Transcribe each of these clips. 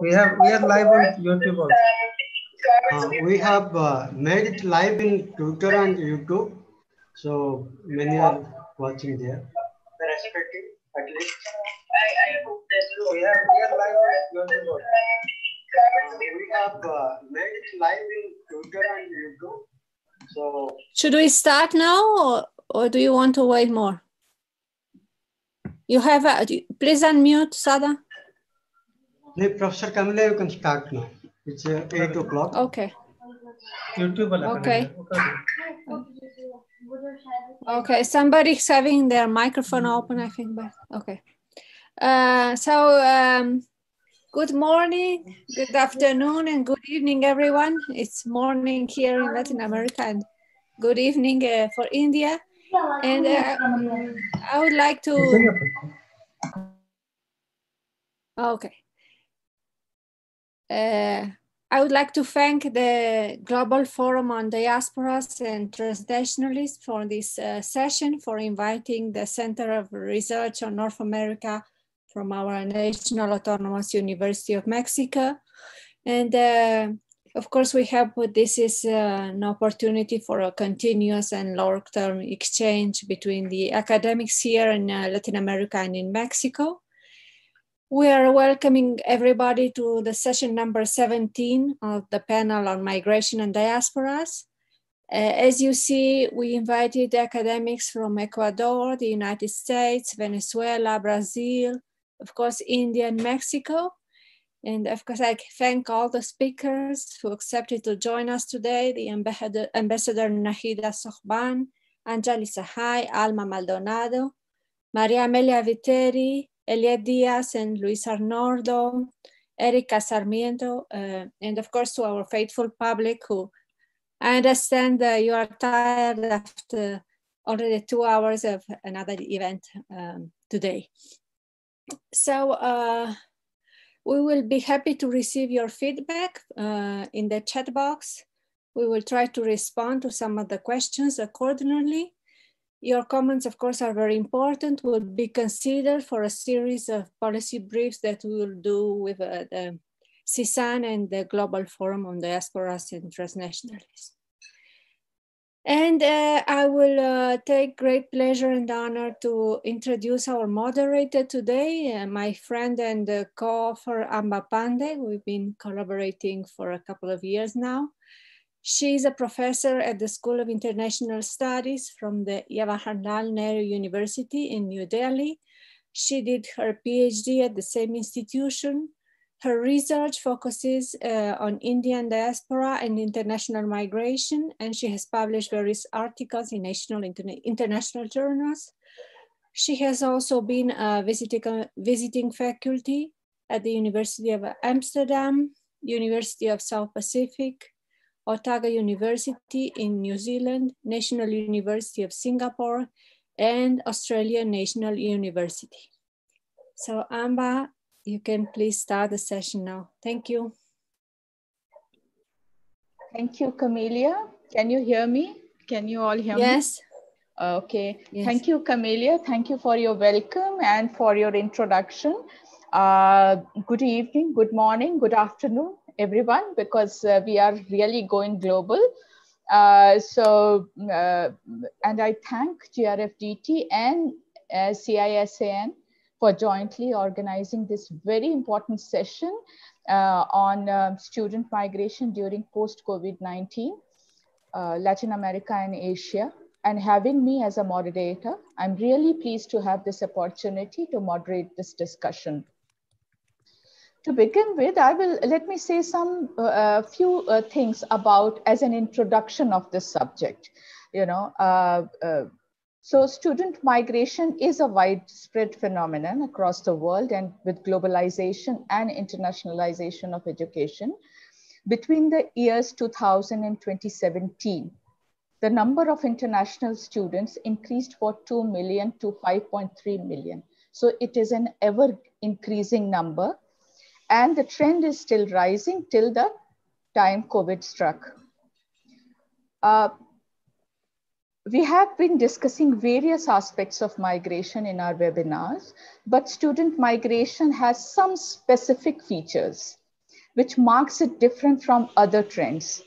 We have we are live on YouTube also. Uh, we have uh, made it live in Twitter and YouTube, so many are watching there. Respecting at least. We have we are live on YouTube. Uh, we have uh, made it live in Twitter and YouTube, so Should we start now or, or do you want to wait more? You have, a, please unmute, Sada. No, Professor Kamila, you can start now. It's uh, 8 o'clock. Okay. YouTube. Okay. Okay, somebody's having their microphone open, I think, but okay. Uh, so, um, good morning, good afternoon, and good evening, everyone. It's morning here in Latin America, and good evening uh, for India. And uh, I would like to. Okay. Uh, I would like to thank the Global Forum on Diasporas and Transnationalists for this uh, session, for inviting the Center of Research on North America from our National Autonomous University of Mexico. And uh, of course, we hope this is uh, an opportunity for a continuous and long-term exchange between the academics here in uh, Latin America and in Mexico. We are welcoming everybody to the session number 17 of the panel on migration and diasporas. Uh, as you see, we invited academics from Ecuador, the United States, Venezuela, Brazil, of course, India and Mexico. And of course, I thank all the speakers who accepted to join us today, the Ambassador, Ambassador Nahida Sobhan, Anjali Sahai, Alma Maldonado, Maria Amelia Viteri, Eliet Diaz and Luis Arnoldo, Erika Sarmiento, uh, and of course to our faithful public who I understand you are tired after already two hours of another event um, today. So uh, we will be happy to receive your feedback uh, in the chat box. We will try to respond to some of the questions accordingly. Your comments, of course, are very important, will be considered for a series of policy briefs that we will do with uh, the CISAN and the Global Forum on Diasporas and Transnationalists. And uh, I will uh, take great pleasure and honor to introduce our moderator today, uh, my friend and uh, co-author Amba Pandey. We've been collaborating for a couple of years now. She's a professor at the School of International Studies from the Jawaharlal Nehru University in New Delhi. She did her PhD at the same institution. Her research focuses uh, on Indian diaspora and international migration, and she has published various articles in national and interna- international journals. She has also been a visiting, visiting faculty at the University of Amsterdam, University of South Pacific, Otago University in New Zealand, National University of Singapore, and Australian National University. So Amba, you can please start the session now. Thank you. Thank you, Camelia. Can you hear me? Can you all hear me? Yes. Okay. Yes. Thank you, Camelia. Thank you for your welcome and for your introduction. Uh, good evening, good morning, good afternoon, everyone, because uh, we are really going global. Uh, so, uh, and I thank GRFDT and uh, CISAN for jointly organizing this very important session uh, on um, student migration during post-COVID-19, uh, Latin America and Asia, and having me as a moderator. I'm really pleased to have this opportunity to moderate this discussion. To begin with, I will let me say some uh, few uh, things about as an introduction of this subject. You know, uh, uh, so student migration is a widespread phenomenon across the world and with globalization and internationalization of education. Between the years 2000 and 2017, the number of international students increased for 2 million to 5.3 million. So it is an ever increasing number and the trend is still rising till the time COVID struck. Uh, we have been discussing various aspects of migration in our webinars, but student migration has some specific features which marks it different from other trends.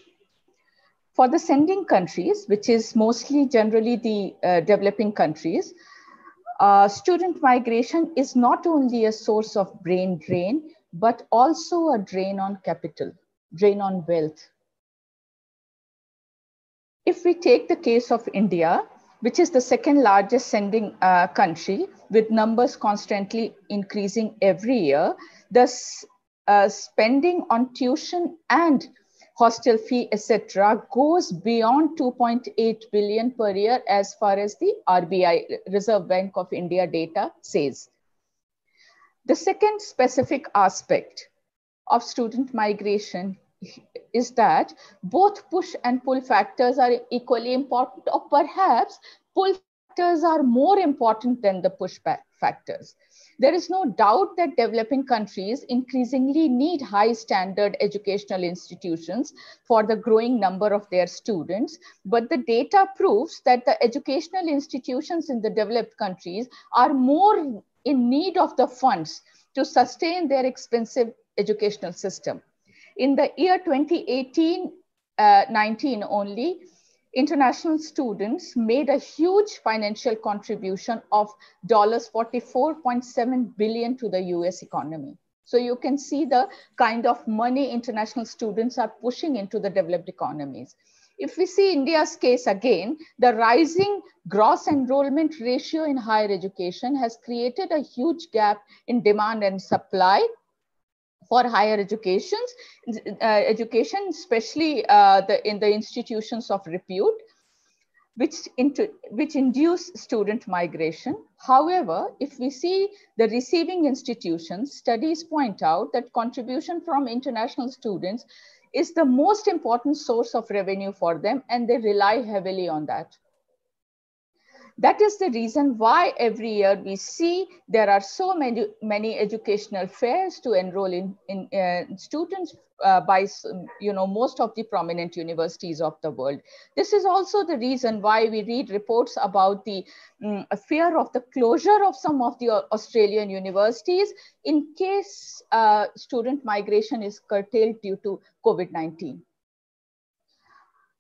For the sending countries, which is mostly generally the uh, developing countries, uh, student migration is not only a source of brain drain, but also a drain on capital, drain on wealth. If we take the case of India, which is the second largest sending uh, country with numbers constantly increasing every year, the uh, spending on tuition and hostel fee, etc., goes beyond 2.8 billion per year as far as the RBI, Reserve Bank of India data says. The second specific aspect of student migration is that both push and pull factors are equally important, or perhaps pull factors are more important than the push factors. There is no doubt that developing countries increasingly need high standard educational institutions for the growing number of their students. But the data proves that the educational institutions in the developed countries are more in need of the funds to sustain their expensive educational system. In the year 2018 uh, 19 only, international students made a huge financial contribution of $44.7 billion to the US economy. So you can see the kind of money international students are pushing into the developed economies. If we see India's case again, the rising gross enrollment ratio in higher education has created a huge gap in demand and supply for higher educations, uh, education, especially uh, the, in the institutions of repute, which, into, which induce student migration. However, if we see the receiving institutions, studies point out that contribution from international students is the most important source of revenue for them and they rely heavily on that. That is the reason why every year we see there are so many, many educational fairs to enroll in, in uh, students uh, by you know most of the prominent universities of the world. This is also the reason why we read reports about the um, fear of the closure of some of the Australian universities in case uh, student migration is curtailed due to COVID-19.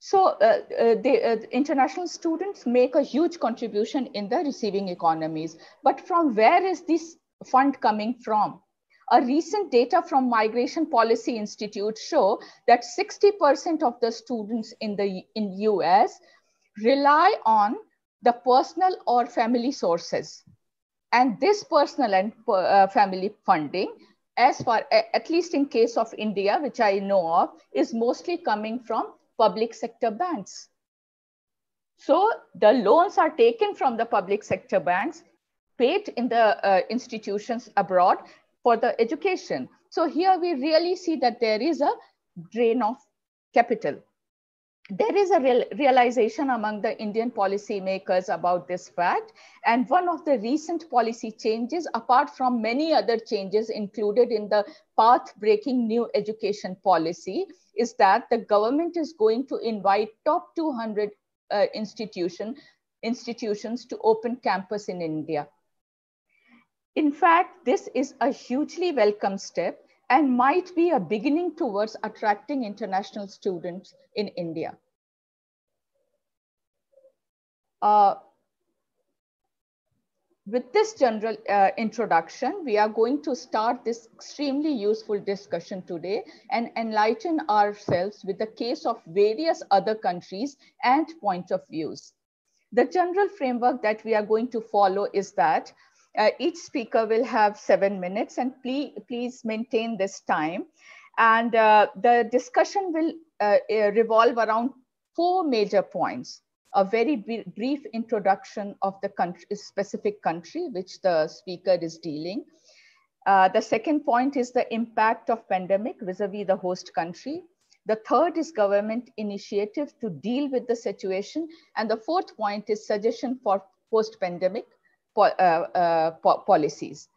So uh, uh, the uh, international students make a huge contribution in the receiving economies. But from where is this fund coming from? A recent data from Migration Policy Institute show that 60% of the students in the in US rely on the personal or family sources. And this personal and uh, family funding, as far at least in case of India, which I know of, is mostly coming from public sector banks. So the loans are taken from the public sector banks, paid in the uh, institutions abroad for the education. So here we really see that there is a drain of capital. There is a real realization among the Indian policymakers about this fact. And one of the recent policy changes, apart from many other changes included in the path-breaking new education policy, is that the government is going to invite top 200 uh, institution, institutions to open campus in India. In fact, this is a hugely welcome step and might be a beginning towards attracting international students in India. Uh, with this general uh, introduction, we are going to start this extremely useful discussion today and enlighten ourselves with the case of various other countries and point of views. The general framework that we are going to follow is that uh, each speaker will have seven minutes and please, please maintain this time. And uh, the discussion will uh, uh, revolve around four major points a very brief introduction of the country, specific country which the speaker is dealing. Uh, the second point is the impact of pandemic vis-a-vis -vis the host country. The third is government initiative to deal with the situation. And the fourth point is suggestion for post-pandemic po uh, uh, po policies.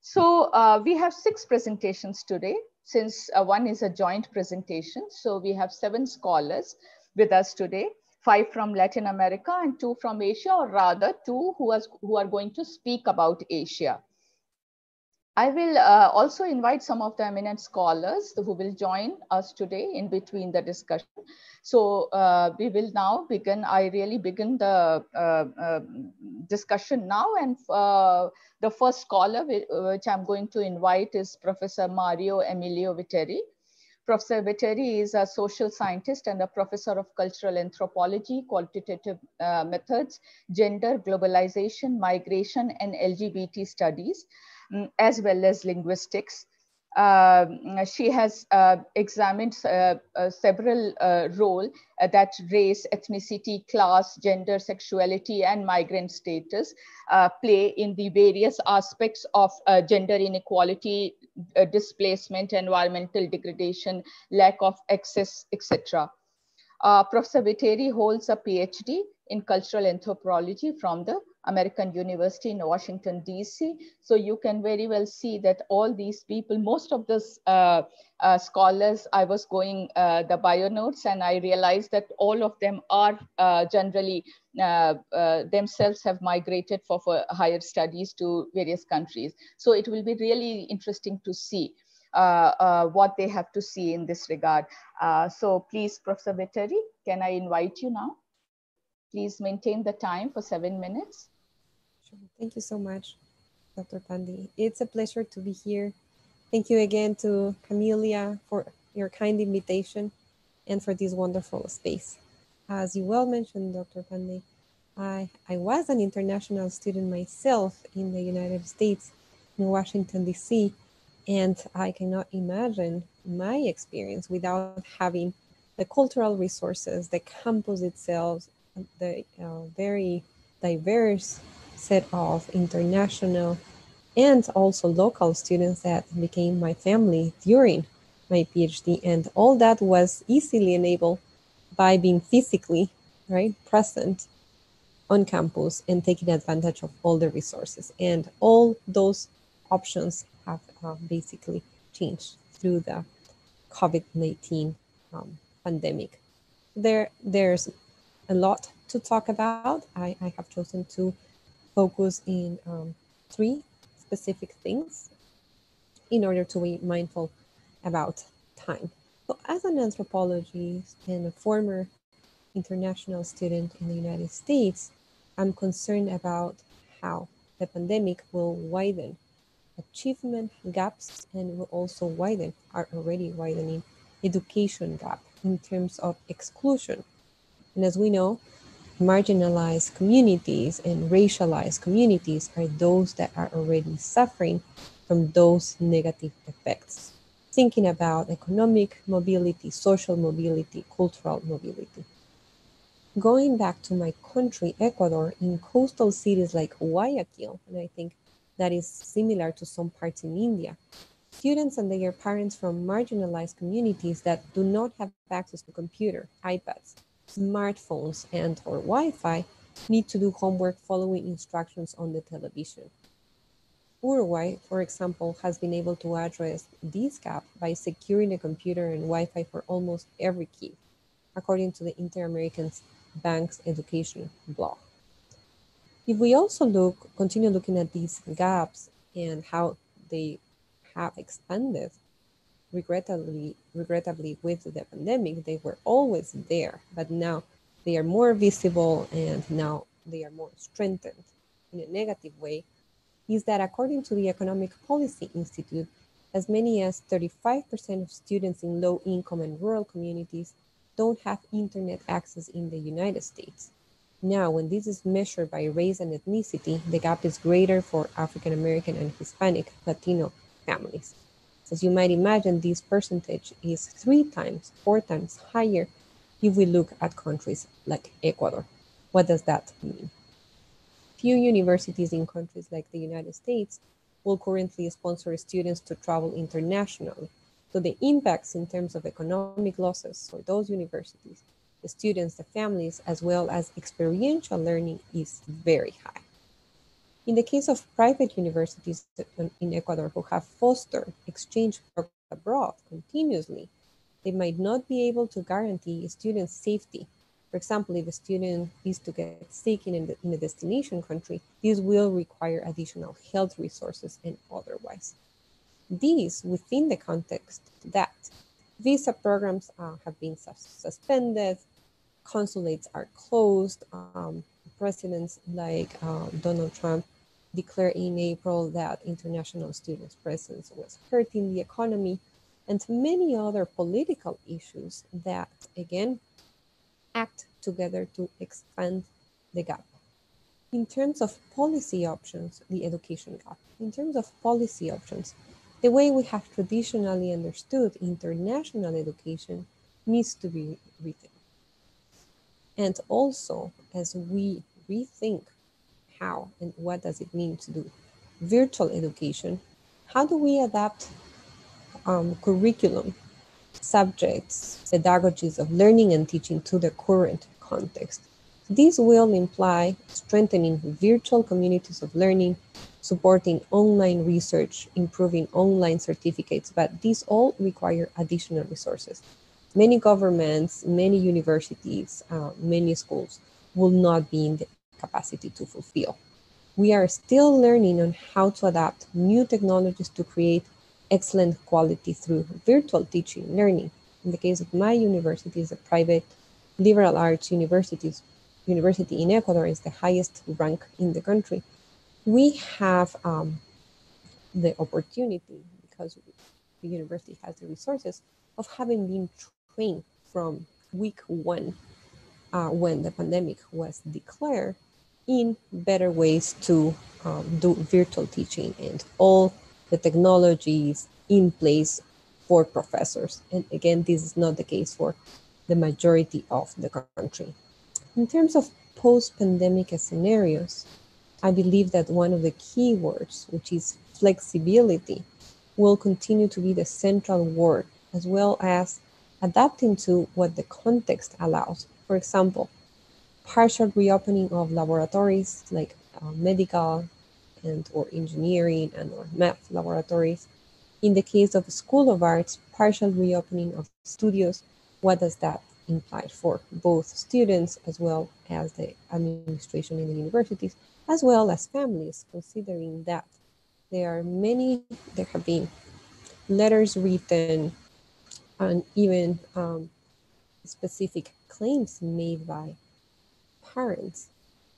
So uh, we have six presentations today since uh, one is a joint presentation. So we have seven scholars with us today. Five from Latin America and two from Asia, or rather two who, has, who are going to speak about Asia. I will uh, also invite some of the eminent scholars who will join us today in between the discussion. So uh, we will now begin, I really begin the uh, uh discussion now and uh, the first scholar which I'm going to invite is Professor Maria Amelia Viteri. Professor Viteri is a social scientist and a professor of cultural anthropology, qualitative uh, methods, gender, globalization, migration, and LGBT studies, um, as well as linguistics. Um, she has uh, examined uh, uh, several uh, roles uh, that race, ethnicity, class, gender, sexuality, and migrant status uh, play in the various aspects of gender inequality, displacement, environmental degradation, lack of access, etc. Professor Viteri holds a PhD in cultural anthropology from the American University in Washington, DC. So you can very well see that all these people, most of the uh, uh, scholars, I was going uh, the bio notes and I realized that all of them are uh, generally uh, uh, themselves have migrated for, for higher studies to various countries. So it will be really interesting to see what they have to see in this regard. so please, Professor Viteri, can I invite you now? Please maintain the time for seven minutes. Thank you so much, Dr. Pandey. It's a pleasure to be here. Thank you again to Camelia for your kind invitation and for this wonderful space. As you well mentioned, Dr. Pandey, I, I was an international student myself in the United States, in Washington, D.C., and I cannot imagine my experience without having the cultural resources, the campus itself, the uh, very diverse set of international and also local students that became my family during my PhD. And all that was easily enabled by being physically right present on campus and taking advantage of all the resources. And all those options have uh, basically changed through the COVID-19 um, pandemic. There, there's a lot to talk about. I, I have chosen to focus in um, three specific things in order to be mindful about time. So, as an anthropologist and a former international student in the United States, I'm concerned about how the pandemic will widen achievement gaps and will also widen, are already widening education gap in terms of exclusion. And as we know, marginalized communities and racialized communities are those that are already suffering from those negative effects. Thinking about economic mobility, social mobility, cultural mobility. Going back to my country, Ecuador, in coastal cities like Guayaquil, and I think that is similar to some parts in India, students and their parents from marginalized communities that do not have access to computer, iPads, smartphones and or Wi-Fi need to do homework following instructions on the television. Uruguay, for example, has been able to address this gap by securing a computer and Wi-Fi for almost every kid, according to the Inter-American Bank's education blog. If we also look, continue looking at these gaps and how they have expanded regrettably, regrettably with the pandemic, they were always there, but now they are more visible and now they are more strengthened in a negative way, is that according to the Economic Policy Institute, as many as 35% of students in low income and rural communities don't have internet access in the United States. Now, when this is measured by race and ethnicity, the gap is greater for African American and Hispanic Latino families. As you might imagine, this percentage is three times, four times higher if we look at countries like Ecuador. What does that mean? Few universities in countries like the United States will currently sponsor students to travel internationally. So the impacts in terms of economic losses for those universities, the students, the families, as well as experiential learning is very high. In the case of private universities in Ecuador who have fostered exchange abroad continuously, they might not be able to guarantee students' safety For example, if a student is to get sick in a, in a destination country, this will require additional health resources and otherwise. These within the context that visa programs uh, have been sus suspended, consulates are closed, um, presidents like uh, Donald Trump declared in April that international students' presence was hurting the economy, and many other political issues that, again, act together to expand the gap. In terms of policy options, the education gap, in terms of policy options, the way we have traditionally understood international education needs to be rethink. And also, as we rethink how and what does it mean to do virtual education, how do we adapt um, curriculum, subjects, pedagogies of learning and teaching to the current context? This will imply strengthening virtual communities of learning, supporting online research, improving online certificates, but these all require additional resources. Many governments, many universities, uh, many schools will not be in the capacity to fulfill. We are still learning on how to adapt new technologies to create excellent quality through virtual teaching learning. In the case of my university, is a private liberal arts universities, university in Ecuador is the highest rank in the country we have um, the opportunity because the university has the resources of having been trained from week one uh, when the pandemic was declared in better ways to um, do virtual teaching and all the technologies in place for professors. And again, this is not the case for the majority of the country. In terms of post-pandemic scenarios, I believe that one of the key words, which is flexibility, will continue to be the central word, as well as adapting to what the context allows. For example, partial reopening of laboratories like uh, medical and or engineering and or math laboratories. In the case of School of Arts, partial reopening of studios. What does that imply for both students as well as the administration in the universities? as well as families, considering that there are many, there have been letters written and even um, specific claims made by parents,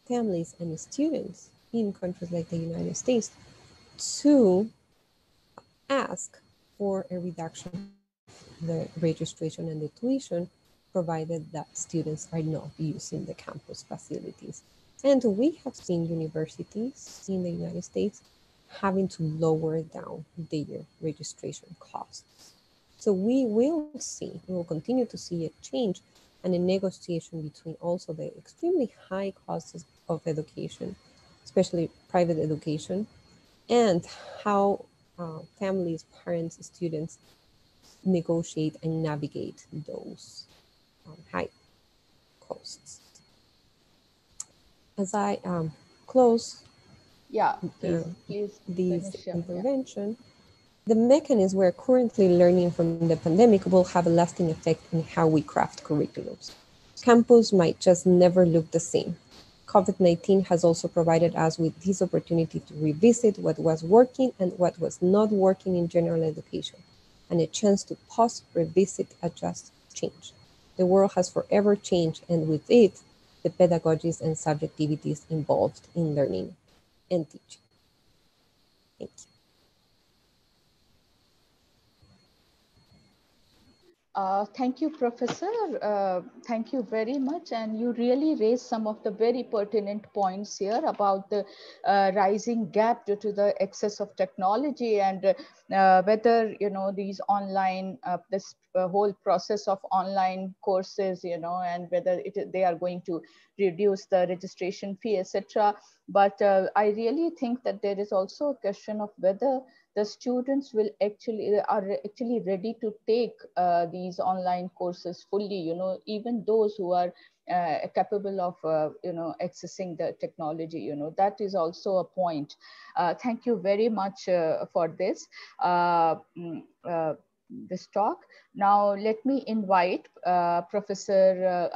families, and students in countries like the United States to ask for a reduction the registration and the tuition provided that students are not using the campus facilities and we have seen universities in the United States having to lower down their registration costs. So we will see, we will continue to see a change and a negotiation between also the extremely high costs of education, especially private education, and how uh, families, parents, students negotiate and navigate those um, high costs as I um, close yeah, please, please this intervention, yeah. the mechanisms we're currently learning from the pandemic will have a lasting effect in how we craft curriculums. Campus might just never look the same. COVID-19 has also provided us with this opportunity to revisit what was working and what was not working in general education, and a chance to pause, revisit, adjust, change. The world has forever changed, and with it, the pedagogies and subjectivities involved in learning and teaching. Thank you. Uh, thank you, Professor. Uh, thank you very much. And you really raised some of the very pertinent points here about the uh, rising gap due to the excess of technology and uh, whether, you know, these online, uh, this uh, whole process of online courses, you know, and whether it, they are going to reduce the registration fee, etc. But I really think that there is also a question of whether the students will actually are actually ready to take uh, these online courses fully you know even those who are uh, capable of uh, you know accessing the technology you know that is also a point uh, thank you very much uh, for this uh, mm, this talk. Now, let me invite Professor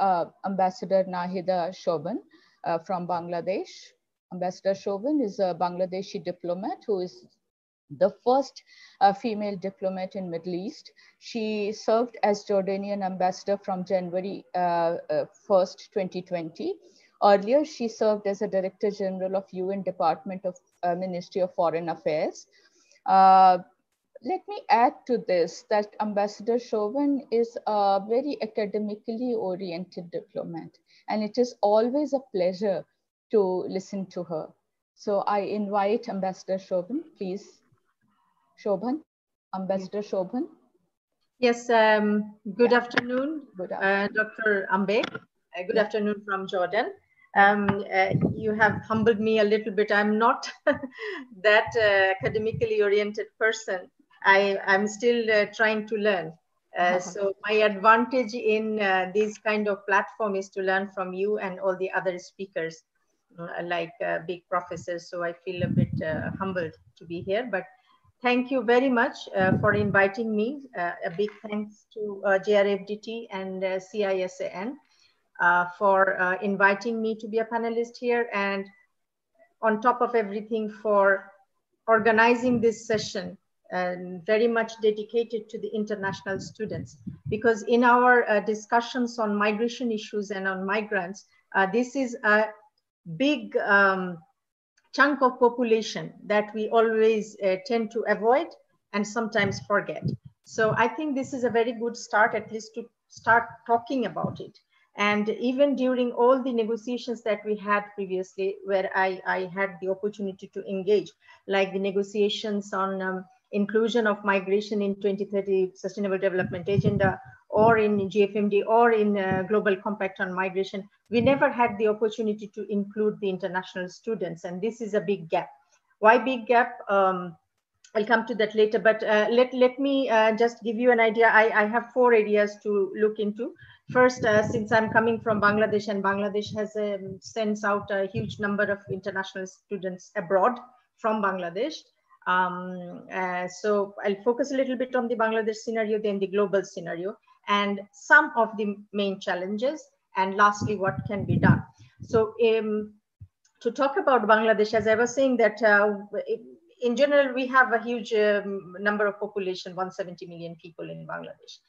Ambassador Nahida Sobhan from Bangladesh. Ambassador Sobhan is a Bangladeshi diplomat who is the first uh, female diplomat in Middle East. She served as Jordanian ambassador from January uh, 1st, 2020. Earlier, she served as a Director General of UN Department of Ministry of Foreign Affairs. Uh, let me add to this that Ambassador Sobhan is a very academically oriented diplomat, and it is always a pleasure to listen to her. So I invite Ambassador Sobhan, please. Sobhan, Ambassador Sobhan. Yes, um, good afternoon, Good uh, Dr. Amba. Uh, good afternoon from Jordan. Um, uh, you have humbled me a little bit. I'm not that uh, academically oriented person. I, I'm still uh, trying to learn. Uh, so my advantage in uh, this kind of platform is to learn from you and all the other speakers, like uh, big professors. So I feel a bit uh, humbled to be here. But thank you very much uh, for inviting me. Uh, a big thanks to uh, GRFDT and uh, CISAN uh, for uh, inviting me to be a panelist here. And on top of everything, for organizing this session and very much dedicated to the international students. Because in our uh, discussions on migration issues and on migrants, this is a big um, chunk of population that we always uh, tend to avoid and sometimes forget. So I think this is a very good start, at least to start talking about it. And even during all the negotiations that we had previously, where I, I had the opportunity to engage, like the negotiations on um, inclusion of migration in 2030 Sustainable Development Agenda or in GFMD or in uh, Global Compact on Migration, we never had the opportunity to include the international students. And this is a big gap. Why big gap? Um, I'll come to that later, but uh, let, let me uh, just give you an idea. I, I have four areas to look into. First, uh, since I'm coming from Bangladesh and Bangladesh has um, sends out a huge number of international students abroad from Bangladesh. Um, uh, so I'll focus a little bit on the Bangladesh scenario, then the global scenario, and some of the main challenges, and lastly, what can be done. So um, to talk about Bangladesh, as I was saying that uh, in general, we have a huge um, number of population, 170 million people in Bangladesh.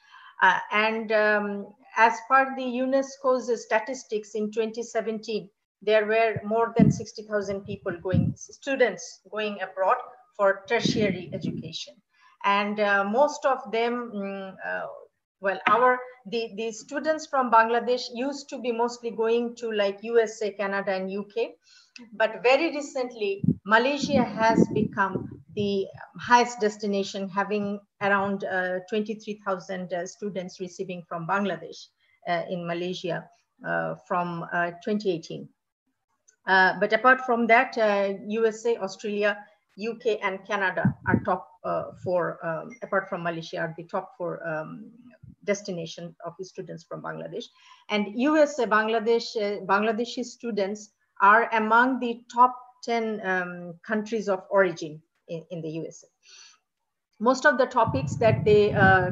Uh, and um, as per the UNESCO's statistics in 2017, there were more than 60,000 people going, students going abroad for tertiary education. And uh, most of them, uh, well, our the, the students from Bangladesh used to be mostly going to like USA, Canada, and UK. But very recently, Malaysia has become the highest destination, having around uh, 23,000 uh, students receiving from Bangladesh uh, in Malaysia uh, from 2018. but apart from that, USA, Australia, UK and Canada are top uh, four, um, apart from Malaysia, are the top four um, destination of students from Bangladesh. And USA, Bangladesh, uh, Bangladeshi students are among the top 10 um, countries of origin in, in, the USA. Most of the topics that they uh,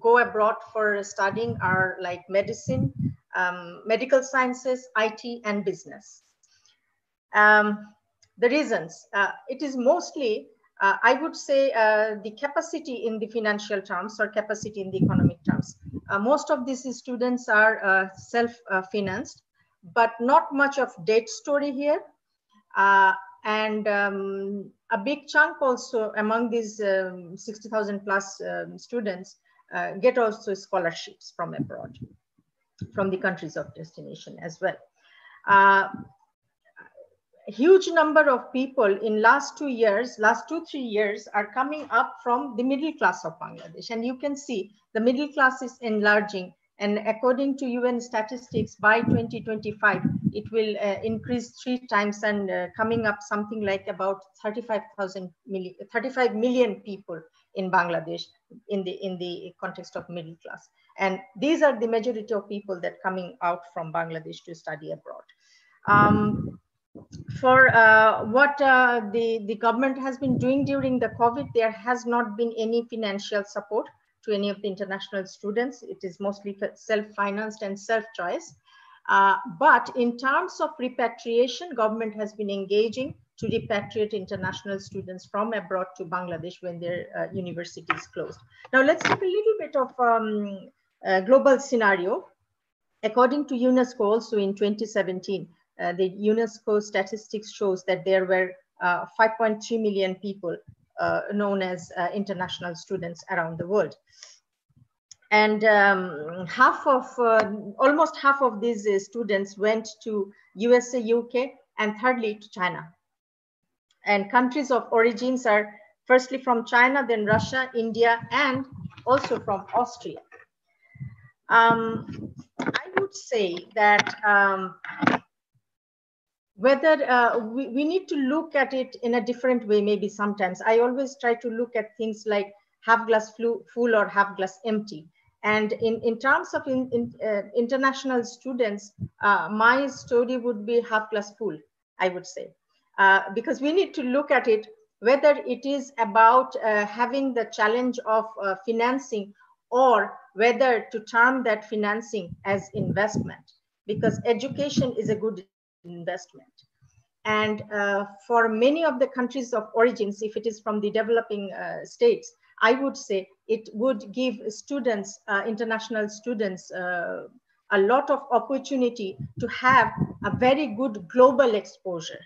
go abroad for studying are like medicine, um, medical sciences, IT, and business. Um, the reasons. Uh, it is mostly, uh, I would say, uh, the capacity in the financial terms or capacity in the economic terms. Uh, most of these students are uh, self-financed, but not much of debt story here. Uh, and um, a big chunk also among these um, 60,000 plus um, students get also scholarships from abroad, from the countries of destination as well huge number of people in last two years, last two, three years are coming up from the middle class of Bangladesh. And you can see the middle class is enlarging. And according to UN statistics, by 2025, it will uh, increase three times and uh, coming up something like about 35,000 million, 35 million people in Bangladesh in the, in the context of middle class. And these are the majority of people that coming out from Bangladesh to study abroad. Um, for uh, what uh, the, the government has been doing during the COVID, there has not been any financial support to any of the international students. It is mostly self-financed and self-choice. Uh, but in terms of repatriation, government has been engaging to repatriate international students from abroad to Bangladesh when their uh, university closed. Now let's take a little bit of um, global scenario. According to UNESCO also in 2017, uh, the UNESCO statistics shows that there were uh, 5.3 million people uh, known as international students around the world. And um, half of, almost half of these students went to USA, UK, and thirdly to China. And countries of origins are firstly from China, then Russia, India, and also from Austria. Um, I would say that um, whether uh, we, we need to look at it in a different way maybe sometimes. I always try to look at things like half glass full or half glass empty. And in, in terms of in, in, uh, international students uh, my story would be half glass full i would say. Uh, because we need to look at it whether it is about uh, having the challenge of uh, financing or whether to term that financing as investment. Because education is a good investment. And uh, for many of the countries of origins, if it is from the developing uh, states, I would say it would give students, uh, international students, uh, a lot of opportunity to have a very good global exposure.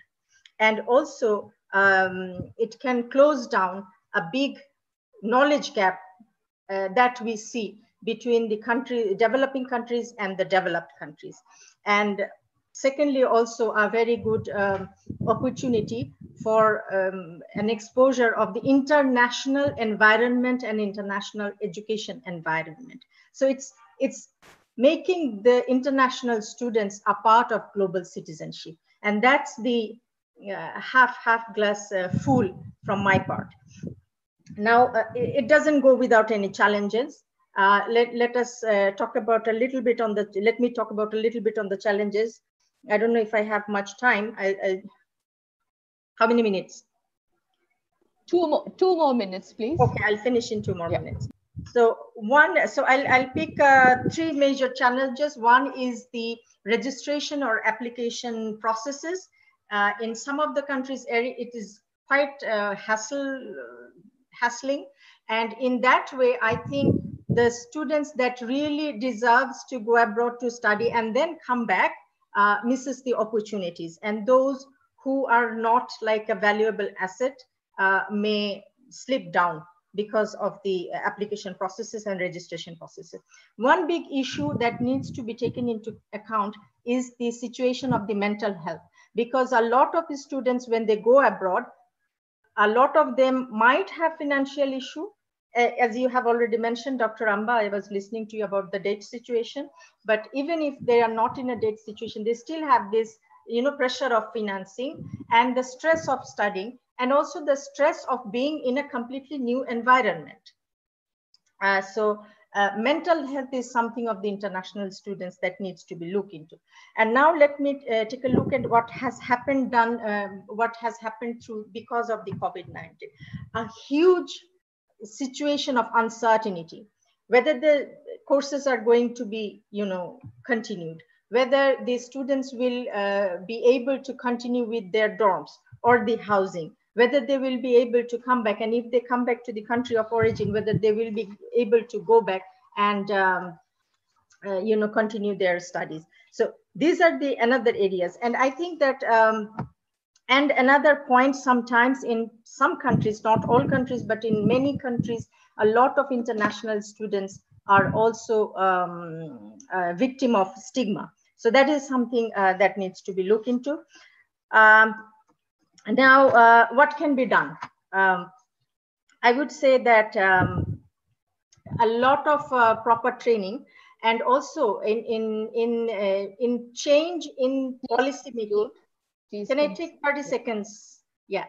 And also, um, it can close down a big knowledge gap uh, that we see between the country, developing countries and the developed countries. And Secondly, also a very good um, opportunity for um, an exposure of the international environment and international education environment. So it's, it's making the international students a part of global citizenship. And that's the uh, half, half glass uh, full from my part. Now, uh, it, it doesn't go without any challenges. Uh, let, let us uh, talk about a little bit on the, let me talk about a little bit on the challenges. I don't know if I have much time. I, I how many minutes? Two more, two more minutes, please. Okay, I'll finish in two more yeah. minutes. So one, so I'll, I'll pick uh, three major challenges. One is the registration or application processes. Uh, in some of the countries, it is quite uh, hassle, hassling. And in that way, I think the students that really deserves to go abroad to study and then come back uh, misses the opportunities. And those who are not like a valuable asset uh, may slip down because of the application processes and registration processes. One big issue that needs to be taken into account is the situation of the mental health because a lot of the students when they go abroad, a lot of them might have financial issue as you have already mentioned, Dr. Amba, I was listening to you about the debt situation, but even if they are not in a debt situation, they still have this you know, pressure of financing and the stress of studying and also the stress of being in a completely new environment. Uh, so uh, mental health is something of the international students that needs to be looked into. And now let me uh, take a look at what has happened done, um, what has happened through because of the COVID-19. A huge situation of uncertainty, whether the courses are going to be, you know, continued, whether the students will uh, be able to continue with their dorms or the housing, whether they will be able to come back, and if they come back to the country of origin, whether they will be able to go back and, um, uh, you know, continue their studies. So these are the another areas, and I think that um, and another point, sometimes in some countries, not all countries, but in many countries, a lot of international students are also um, a victim of stigma. So that is something uh, that needs to be looked into. Um, now, uh, what can be done? Um, I would say that um, a lot of uh, proper training and also in in in uh, in change in policy making Please, Can please. I take 30 seconds? Yeah.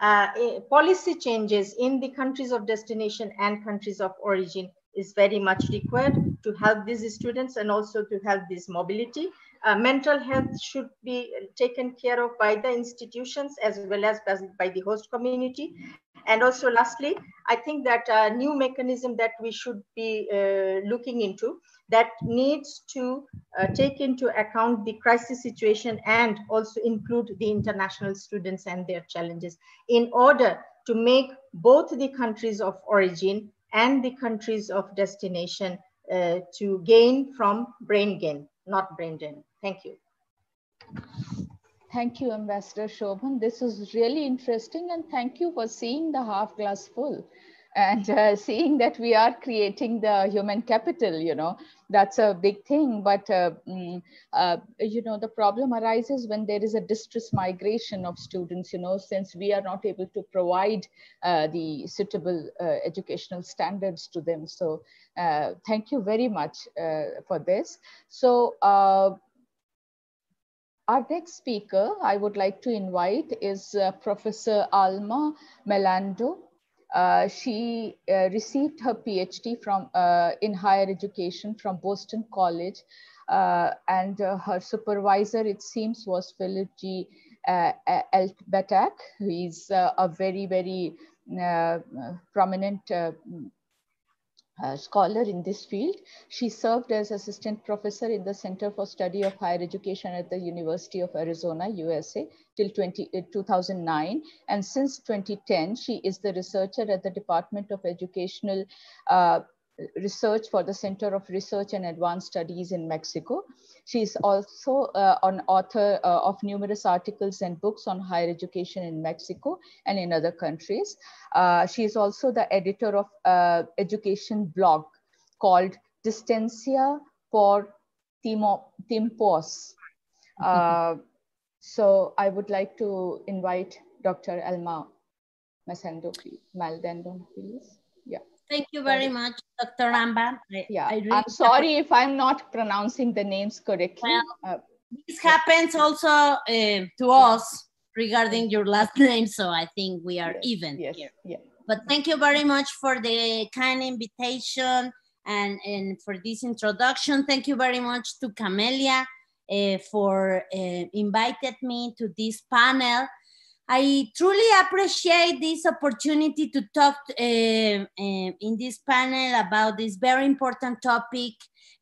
Uh, eh, policy changes in the countries of destination and countries of origin is very much required to help these students and also to help this mobility. Uh, mental health should be taken care of by the institutions as well as by the host community. And also lastly, I think that a new mechanism that we should be uh, looking into that needs to uh, take into account the crisis situation and also include the international students and their challenges in order to make both the countries of origin and the countries of destination uh, to gain from brain gain, not brain drain. Thank you. Thank you, Ambassador Sobhan. This is really interesting and thank you for seeing the half glass full and uh, seeing that we are creating the human capital, you know, that's a big thing. But, uh, mm, uh, you know, the problem arises when there is a distress migration of students, you know, since we are not able to provide uh, the suitable uh, educational standards to them. So uh, thank you very much for this. So our next speaker I would like to invite is Professor Alma Melando. Uh, she uh, received her PhD from uh, in higher education from Boston College, uh, and uh, her supervisor, it seems, was Philip G. Uh, Altbach, who is a very, very prominent scholar in this field. She served as assistant professor in the Center for Study of Higher Education at the University of Arizona, USA, till 20, uh, 2009. And since 2010, she is the researcher at the Department of Educational uh, Research for the Center of Research and Advanced Studies in Mexico. She is also uh, an author uh, of numerous articles and books on higher education in Mexico and in other countries. Uh, she is also the editor of uh, education blog called Distancia por Tiempos. Uh, so I would like to invite Dr. Alma Masendo, Maldendo, please. Yeah. Thank you very much, Dr. Amba. I, yeah, I really I'm sorry if I'm not pronouncing the names correctly. Well, uh, this happens also uh, to us regarding your last name, so I think we are yes, even yes, here. Yeah. But thank you very much for the kind invitation and, and for this introduction. Thank you very much to Camelia uh, for uh, invited me to this panel. I truly appreciate this opportunity to talk uh, uh, in this panel about this very important topic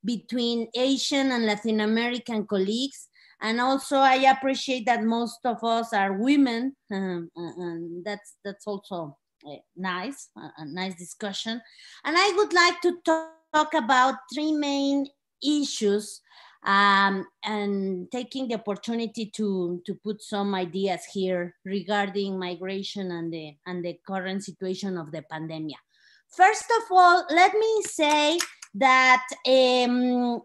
between Asian and Latin American colleagues. And also I appreciate that most of us are women um, and that's, that's also uh, nice, a, a nice discussion. And I would like to talk, talk about three main issues um, and taking the opportunity to, to put some ideas here regarding migration and the, and the current situation of the pandemic. First of all, let me say that um,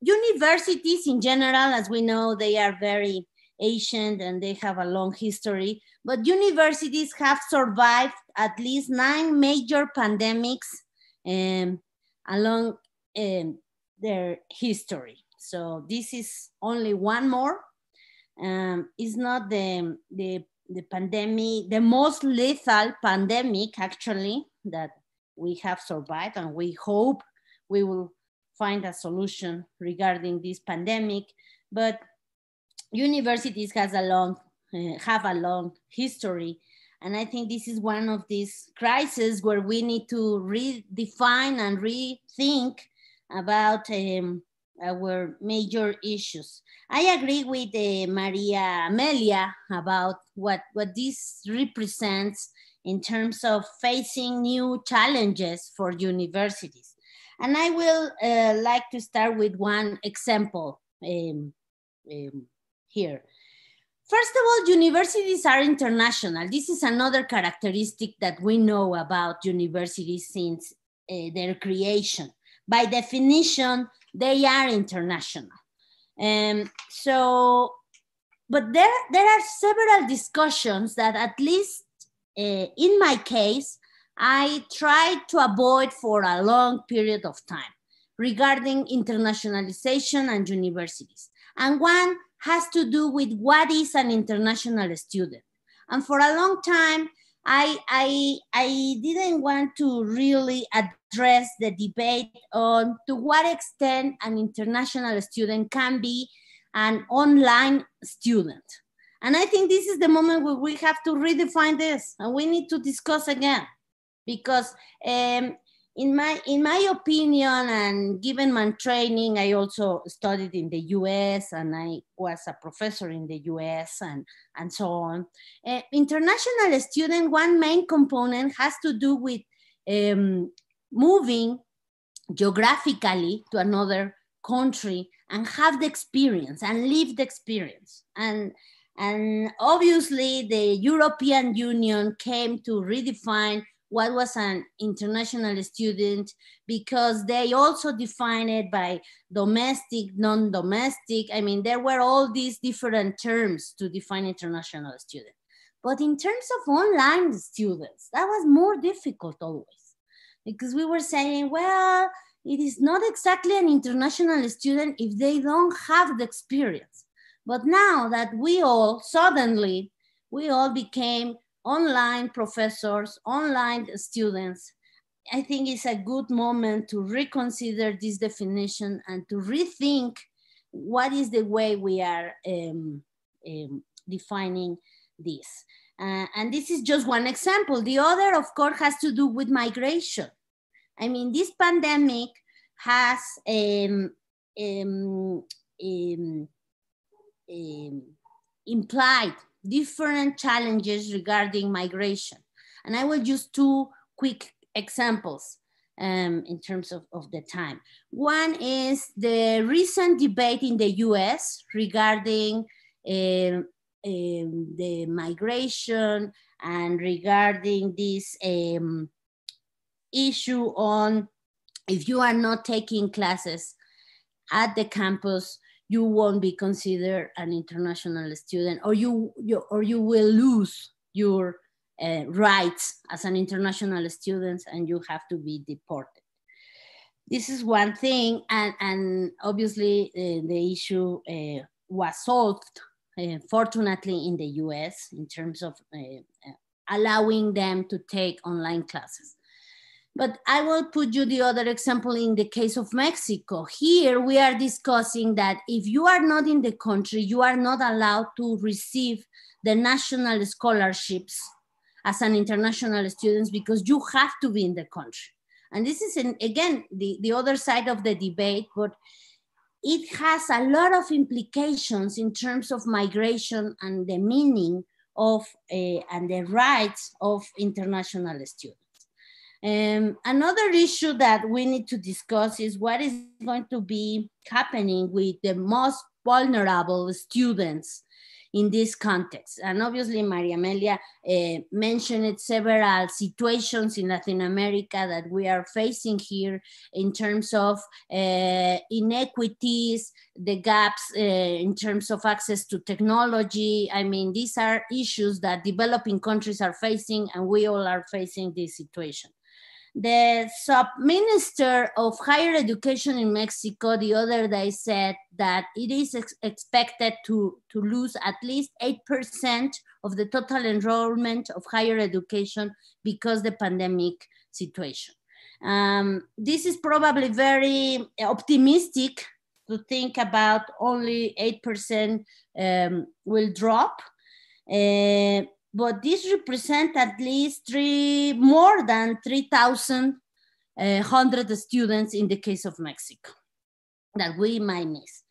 universities in general, as we know, they are very ancient and they have a long history, but universities have survived at least nine major pandemics um, along um, their history. So this is only one more. Um, it's not the, the, the pandemic, the most lethal pandemic actually that we have survived and we hope we will find a solution regarding this pandemic. But universities has a long, uh, have a long history. And I think this is one of these crises where we need to redefine and rethink about um, our major issues. I agree with uh, Maria Amelia about what, what this represents in terms of facing new challenges for universities. And I will uh, like to start with one example um, um, here. First of all, universities are international. This is another characteristic that we know about universities since uh, their creation. By definition, they are international. Um, so, but there, there are several discussions that at least uh, in my case, I tried to avoid for a long period of time regarding internationalization and universities. And one has to do with what is an international student. And for a long time, I, I, I didn't want to really address the debate on to what extent an international student can be an online student. And I think this is the moment where we have to redefine this and we need to discuss again because um, in my in my opinion and given my training i also studied in the us and i was a professor in the us and and so on. Uh, international student one main component has to do with um, moving geographically to another country and have the experience and live the experience. And and obviously the european union came to redefine what was an international student because they also define it by domestic, non-domestic. I mean, there were all these different terms to define international student. But in terms of online students, that was more difficult always because we were saying, well, it is not exactly an international student if they don't have the experience. But now that we all suddenly, we all became online professors, online students, I think it's a good moment to reconsider this definition and to rethink what is the way we are um, um, defining this. Uh, and this is just one example. The other, of course, has to do with migration. I mean, this pandemic has um, um, um, um implied different challenges regarding migration. And I will use two quick examples um, in terms of, of the time. One is the recent debate in the US regarding um, um, the migration and regarding this um, issue on if you are not taking classes at the campus, you won't be considered an international student or you, you or you will lose your uh, rights as an international student and you have to be deported. This is one thing and, and obviously uh, the issue uh, was solved uh, fortunately in the US in terms of uh, uh, allowing them to take online classes. But I will put you the other example in the case of Mexico. Here we are discussing that if you are not in the country, you are not allowed to receive the national scholarships as an international student because you have to be in the country. And this is, an, again, the, the other side of the debate, but it has a lot of implications in terms of migration and the meaning of uh, and the rights of international students. Um, another issue that we need to discuss is what is going to be happening with the most vulnerable students in this context. And obviously, Maria Amelia uh, mentioned several situations in Latin America that we are facing here in terms of uh, inequities, the gaps uh, in terms of access to technology. I mean, these are issues that developing countries are facing, and we all are facing this situation. The sub-minister of higher education in Mexico the other day said that it is ex expected to, to lose at least 8% of the total enrollment of higher education because the pandemic situation. Um, this is probably very optimistic to think about only 8% um, will drop. Uh, but this represents at least three, more than 3,100 uh, students in the case of Mexico that we might miss.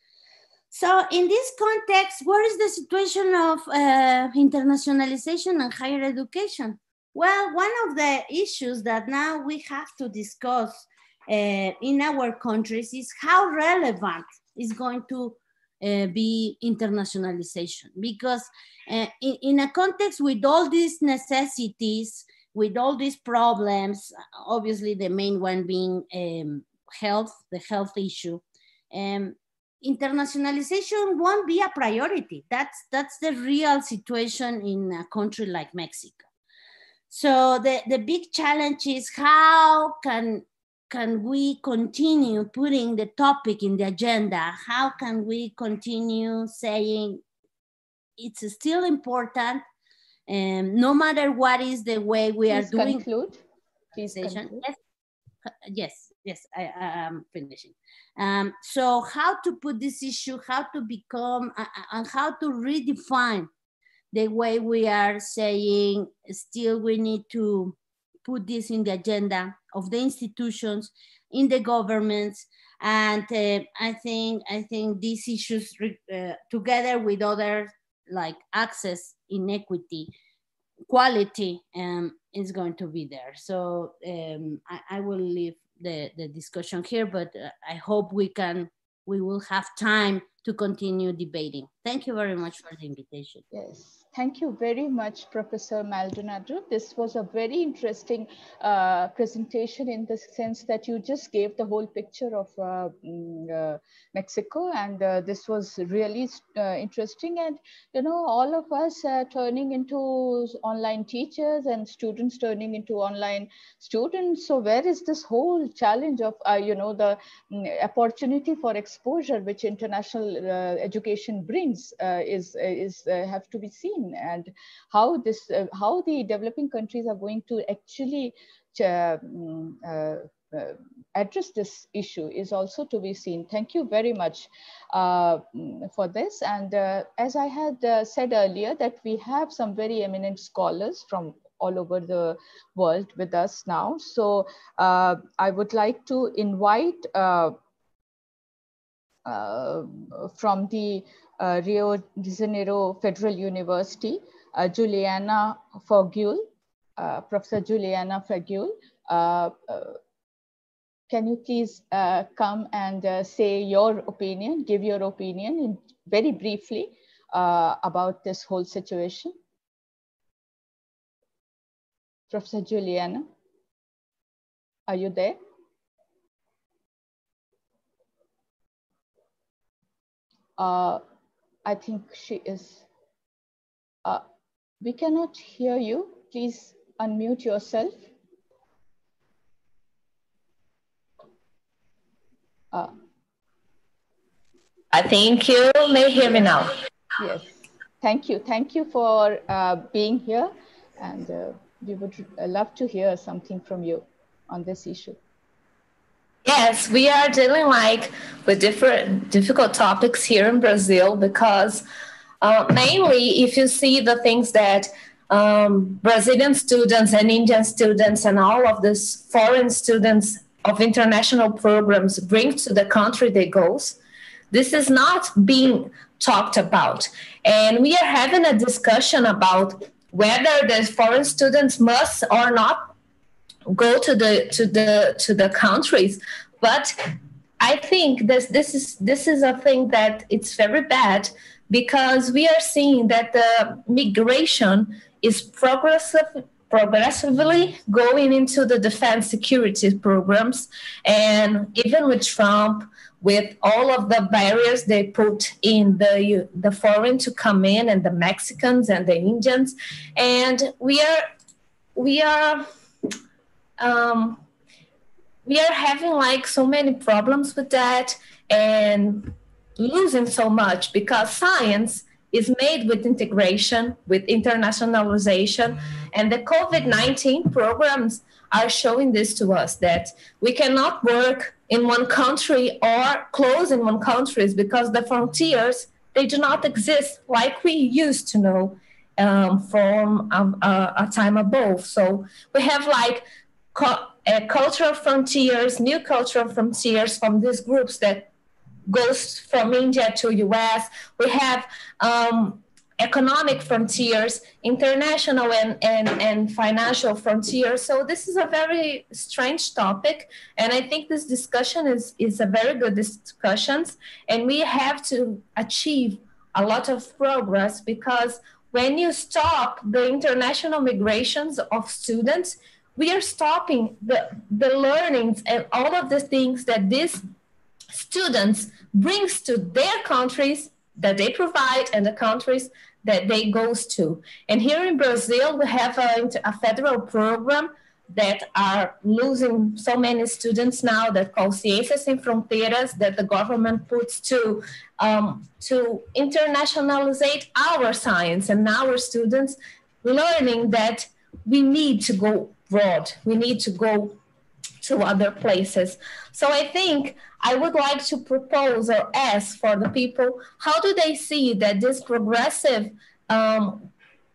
So in this context, what is the situation of uh, internationalization and higher education? Well, one of the issues that now we have to discuss uh, in our countries is how relevant is going to uh, be internationalization. Because uh, in, in, a context with all these necessities with all these problems obviously the main one being um, health the health issue um, internationalization won't be a priority. That's that's the real situation in a country like mexico. So the, the big challenge is how can can we continue putting the topic in the agenda? How can we continue saying it's still important um, no matter what is the way we Please are doing. Conclude. Please conclude. Yes, yes, yes, I am finishing. Um, so how to put this issue, how to become, uh, and how to redefine the way we are saying still we need to put this in the agenda of the institutions, in the governments, and uh, I think I think these issues uh, together with other like access, inequity, quality, um, is going to be there. So um, I, I, will leave the, the discussion here, but uh, I hope we can we will have time to continue debating. Thank you very much for the invitation. Yes. Thank you very much, Professor Maldonado. This was a very interesting uh, presentation in the sense that you just gave the whole picture of uh, mm, uh, Mexico. And uh, this was really uh, interesting. And, you know, all of us turning into online teachers and students turning into online students. So where is this whole challenge of, uh, you know, the um, opportunity for exposure, which international education brings is, is have to be seen and how this uh, how the developing countries are going to actually uh, mm, uh, uh, address this issue is also to be seen. Thank you very much uh, mm, for this. And uh, as I had uh, said earlier, that we have some very eminent scholars from all over the world with us now. So I would like to invite from the uh, Rio de Janeiro Federal University, uh, Juliana Fogul, uh, Professor Juliana Fogul. can you please come and say your opinion, give your opinion in, very briefly about this whole situation? Professor Juliana, are you there? Uh, I think she is. Uh, we cannot hear you. Please unmute yourself. Uh, I think you may hear me now. Yes. Thank you. Thank you for uh, being here. And uh, we would love to hear something from you on this issue. Yes, we are dealing like with different difficult topics here in Brazil because uh, mainly if you see the things that um, Brazilian students and Indian students and all of these foreign students of international programs bring to the country they goes, this is not being talked about. And we are having a discussion about whether the foreign students must or not go to the to the to the countries. But i think this this is this is a thing that it's very bad because we are seeing that the migration is progressive progressively going into the defense security programs. And even with trump with all of the barriers they put in the the foreign to come in and the mexicans and the indians. And we are we are um, we are having like so many problems with that and losing so much because science is made with integration, with internationalization, and the COVID 19 programs are showing this to us that we cannot work in one country or close in one country because the frontiers they do not exist like we used to know um, from um, a, a, time above. So we have like uh, cultural frontiers, new cultural frontiers from these groups that goes from India to US. We have um, economic frontiers, international and, and, and financial frontiers. So this is a very strange topic. And I think this discussion is, is a very good discussion. And we have to achieve a lot of progress because when you stop the international migrations of students, we are stopping the, the learnings and all of the things that these students brings to their countries that they provide and the countries that they goes to. And here in Brazil, we have a, a federal program that are losing so many students now that called Ciências Sem Fronteiras that the government puts to um, to internationalize our science and our students learning that we need to go broad, we need to go to other places. So I think I would like to propose or ask for the people how do they see that this progressive, um,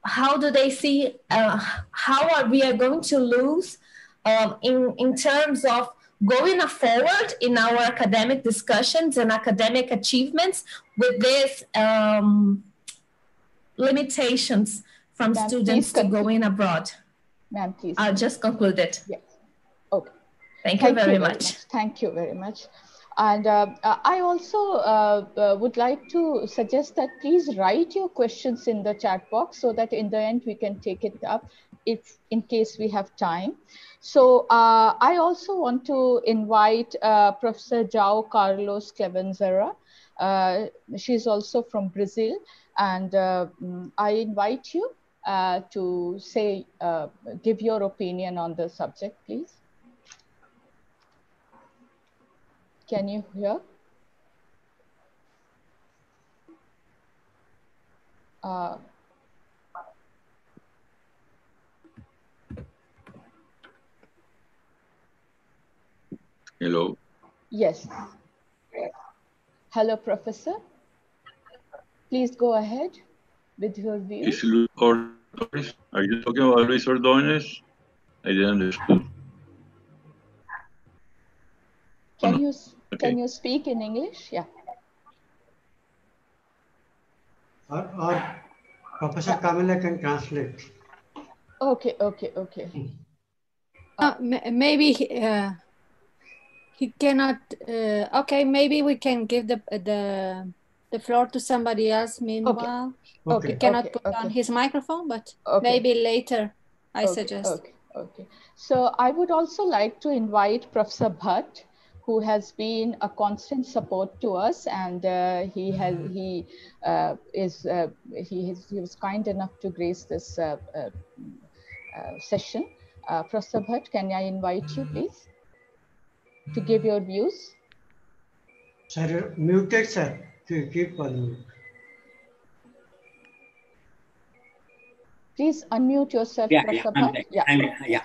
how do they see uh, how are we are going to lose um, in, in terms of going forward in our academic discussions and academic achievements with these um, limitations from students to going abroad. Ma'am, please. I'll just conclude it. Yes. Okay. Thank you, Thank very, you very much. much. Thank you very much. And uh, uh, I also uh, uh, would like to suggest that please write your questions in the chat box so that in the end we can take it up if in case we have time. So uh, I also want to invite uh, Professor João Carlos Clevenzeira. she's also from Brazil. And mm, I invite you to say, give your opinion on the subject, please. Can you hear? Uh, Hello. Yes. Hello, Professor. Please go ahead with your view. Is Luis Are you talking about Luis Ordóñez? I didn't understand. Can you Okay. Can you speak in English? Yeah. Or, or Professor Camilla can translate. Okay, okay, okay. Uh, maybe uh, he cannot. Uh, okay, maybe we can give the the the floor to somebody else. Meanwhile, okay. okay. he cannot okay, put okay. on his microphone, but maybe later. I suggest. Okay, okay. So I would also like to invite Professor Bhatt who has been a constant support to us, and uh, he has he uh, is uh, he, is, he was kind enough to grace this uh, uh, uh, session. Uh, Professor Bhatt, can I invite you, please, to give your views? Sir, muted, sir. Keep on mute. Please unmute yourself, yeah, Professor yeah, Bhatt. Yeah, I'm, yeah.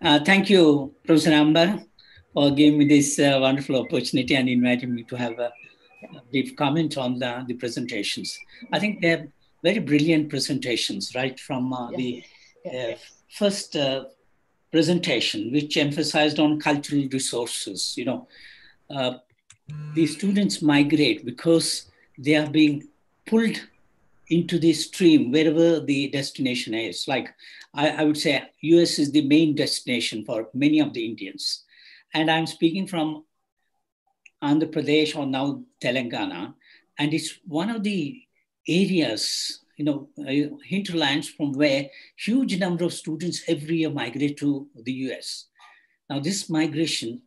yeah. thank you, Professor Amba for giving me this uh, wonderful opportunity and inviting me to have a, a brief comment on the, the, presentations. I think they're very brilliant presentations, right from uh, yes. the yes. Uh, first uh, presentation, which emphasized on cultural resources. You know, uh, the students migrate because they are being pulled into the stream wherever the destination is. Like I, I would say, US is the main destination for many of the Indians and I'm speaking from Andhra Pradesh or now Telangana. And it's one of the areas, you know, hinterlands from where huge number of students every year migrate to the US. Now, this migration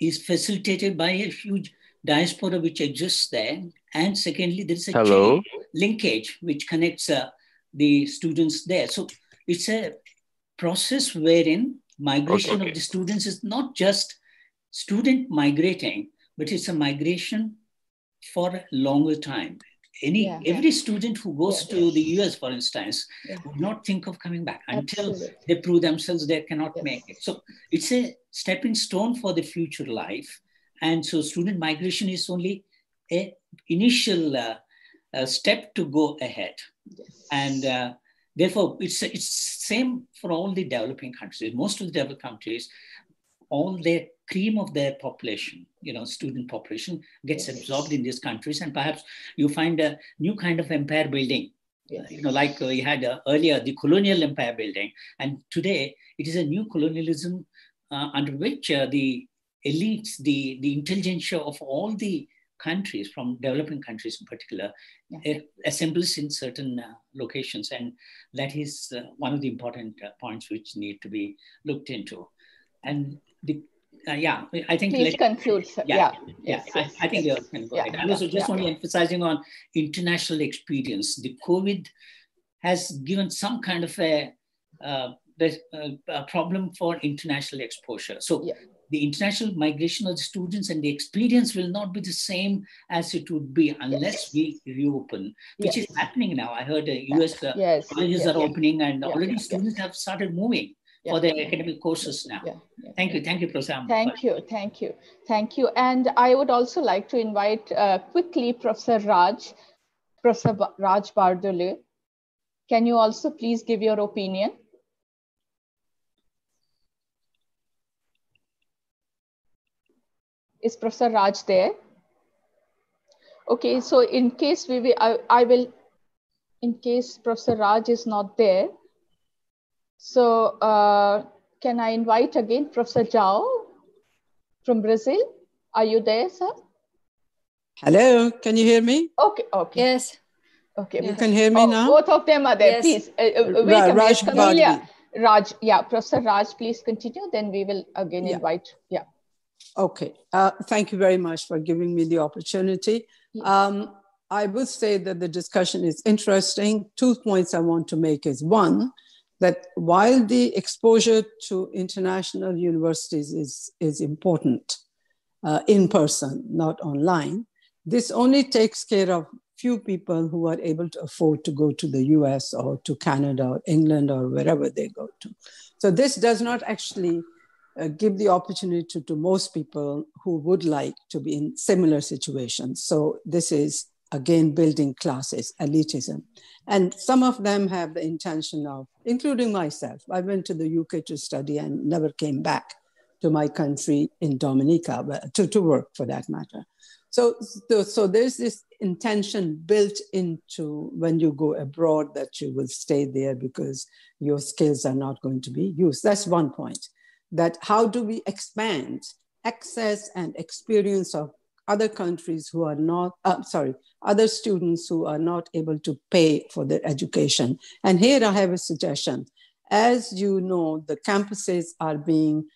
is facilitated by a huge diaspora which exists there. And secondly, there is a Hello? linkage which connects uh, the students there. So it's a process wherein migration okay, okay. of the students is not just student migrating, but it's a migration for a longer time. Any yeah, every yeah. student who goes yeah, to the US, for instance, would not think of coming back until Absolutely. they prove themselves they cannot yes. make it. So it's a stepping stone for the future life. And so student migration is only a initial uh, a step to go ahead. Yes. And uh, therefore, it's it's same for all the developing countries. Most of the developed countries, all their cream of their population, you know, student population gets yes. absorbed in these countries. And perhaps you find a new kind of empire building, yes. you know, like uh, we had uh, earlier, the colonial empire building. And today it is a new colonialism uh, under which uh, the elites, the, the intelligentsia of all the countries, from developing countries in particular, yeah. assembles in certain uh, locations. And that is uh, one of the important uh, points which need to be looked into. And the uh, yeah, I think. Please conclude. Sir. Yeah, yeah, yeah. Yes, I, yes, I, think yes. you're go ahead. And also, just only emphasizing on international experience. The COVID has given some kind of a, uh, a problem for international exposure. So the international migration of the students and the experience will not be the same as it would be unless yes. we reopen, which yes. is happening now. I heard the US uh, yes. colleges are opening and already students have started moving. for their academic courses now. Thank you. Thank you, Professor. Thank you. Thank you. Thank you. And I would also like to invite uh, quickly Professor Raj, Professor Raj Bardole. Can you also please give your opinion? Is Professor Raj there? Okay, so in case we will, I, I will, in case Professor Raj is not there, so uh, can I invite again Professor João from Brazil? Are you there, sir? Hello, can you hear me? Okay, okay. Yes. Okay. You can hear me oh, now? Both of them are there, yes. please. Uh, uh, wait Ra- a minute, Camelia. Raj, yeah, Professor Raj, please continue. Then we will again yeah. invite, yeah. Okay, uh, thank you very much for giving me the opportunity. Um, I would say that the discussion is interesting. Two points I want to make is one, that while the exposure to international universities is, is important uh, in person, not online, this only takes care of few people who are able to afford to go to the US or to Canada or England or wherever they go to. So this does not actually uh, give the opportunity to, to most people who would like to be in similar situations. So this is again building classes, elitism. And some of them have the intention of, including myself. I went to the UK to study and never came back to my country in Dominica, to, to work for that matter. So, so, so there's this intention built into when you go abroad that you will stay there because your skills are not going to be used. That's one point that how do we expand access and experience of other countries who are not, uh, sorry, other students who are not able to pay for their education. And here I have a suggestion. As you know, the campuses are being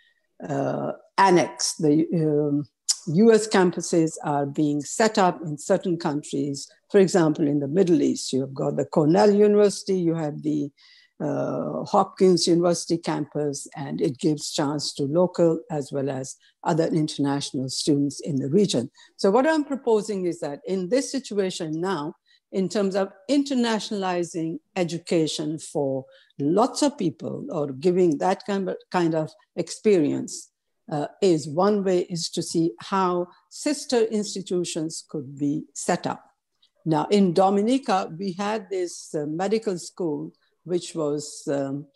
uh, annexed. The um, US campuses are being set up in certain countries. For example, in the Middle East, you've got the Cornell University, you have the uh, Hopkins University campus, and it gives chance to local as well as other international students in the region. So what I'm proposing is that in this situation now, in terms of internationalizing education for lots of people or giving that kind of, kind of experience uh, is one way is to see how sister institutions could be set up. Now in Dominica, we had this uh, medical school which was um,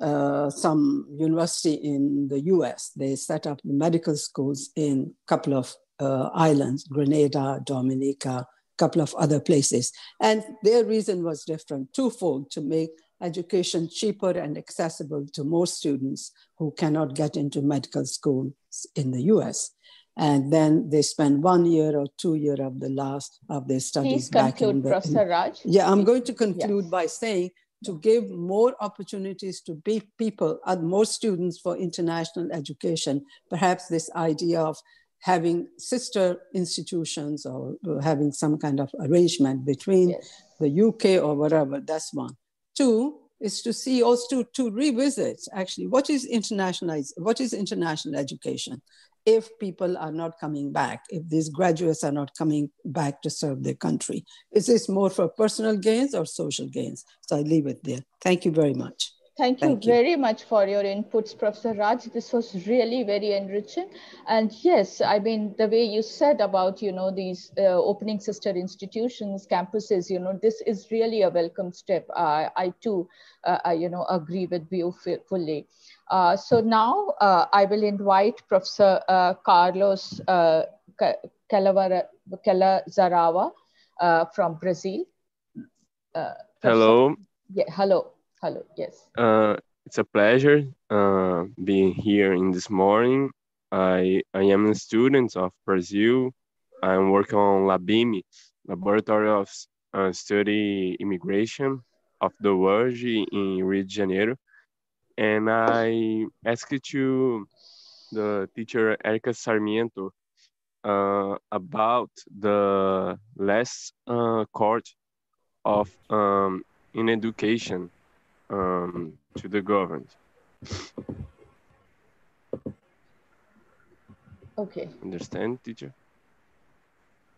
uh, some university in the US. They set up the medical schools in a couple of uh, islands, Grenada, Dominica, a couple of other places. And their reason was different, twofold, to make education cheaper and accessible to more students who cannot get into medical schools in the US. And then they spend one year or two year of the last of their studies Please back conclude, in the, Professor Raj. Yeah, I'm going to conclude yes. by saying to give more opportunities to be people, and more students for international education. Perhaps this idea of having sister institutions or having some kind of arrangement between yes. the UK or whatever, that's one. Two is to see also to, to revisit actually what is internationalized, what is international education? If people are not coming back, if these graduates are not coming back to serve their country? Is this more for personal gains or social gains? So I leave it there. Thank you very much. Thank you Thank very much for your inputs, Professor Raj. This was really very enriching. And yes, I mean, the way you said about, you know, these uh, opening sister institutions, campuses, you know, this is really a welcome step. Uh, I too, uh, I, you know, agree with you fully. Uh, so now uh, I will invite Professor uh, Carlos uh, Calazarava from Brazil. hello. Yeah, hello. Hello, yes. Uh, it's a pleasure uh, being here in this morning. I, I am a student of Brazil. I'm working on LABIMI, Laboratory of uh, Study Immigration of the world in Rio de Janeiro. And I asked to the teacher Erica Sarmiento uh, about the last uh, court of um, in education um, to the government. Okay. Understand, teacher?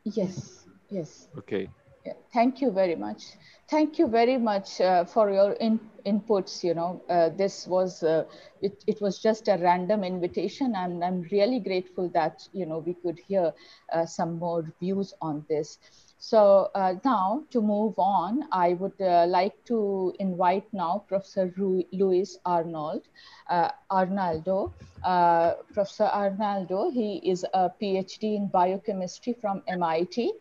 Yes, yes. Okay. Yeah, thank you very much. Thank you very much uh, for your in, inputs. You know, uh, this was uh, it, it was just a random invitation, and I'm really grateful that you know we could hear uh, some more views on this. So uh, now to move on, I would uh, like to invite now Professor Ru Luis Arnold, Arnaldo. Professor Arnaldo, he is a PhD in biochemistry from MIT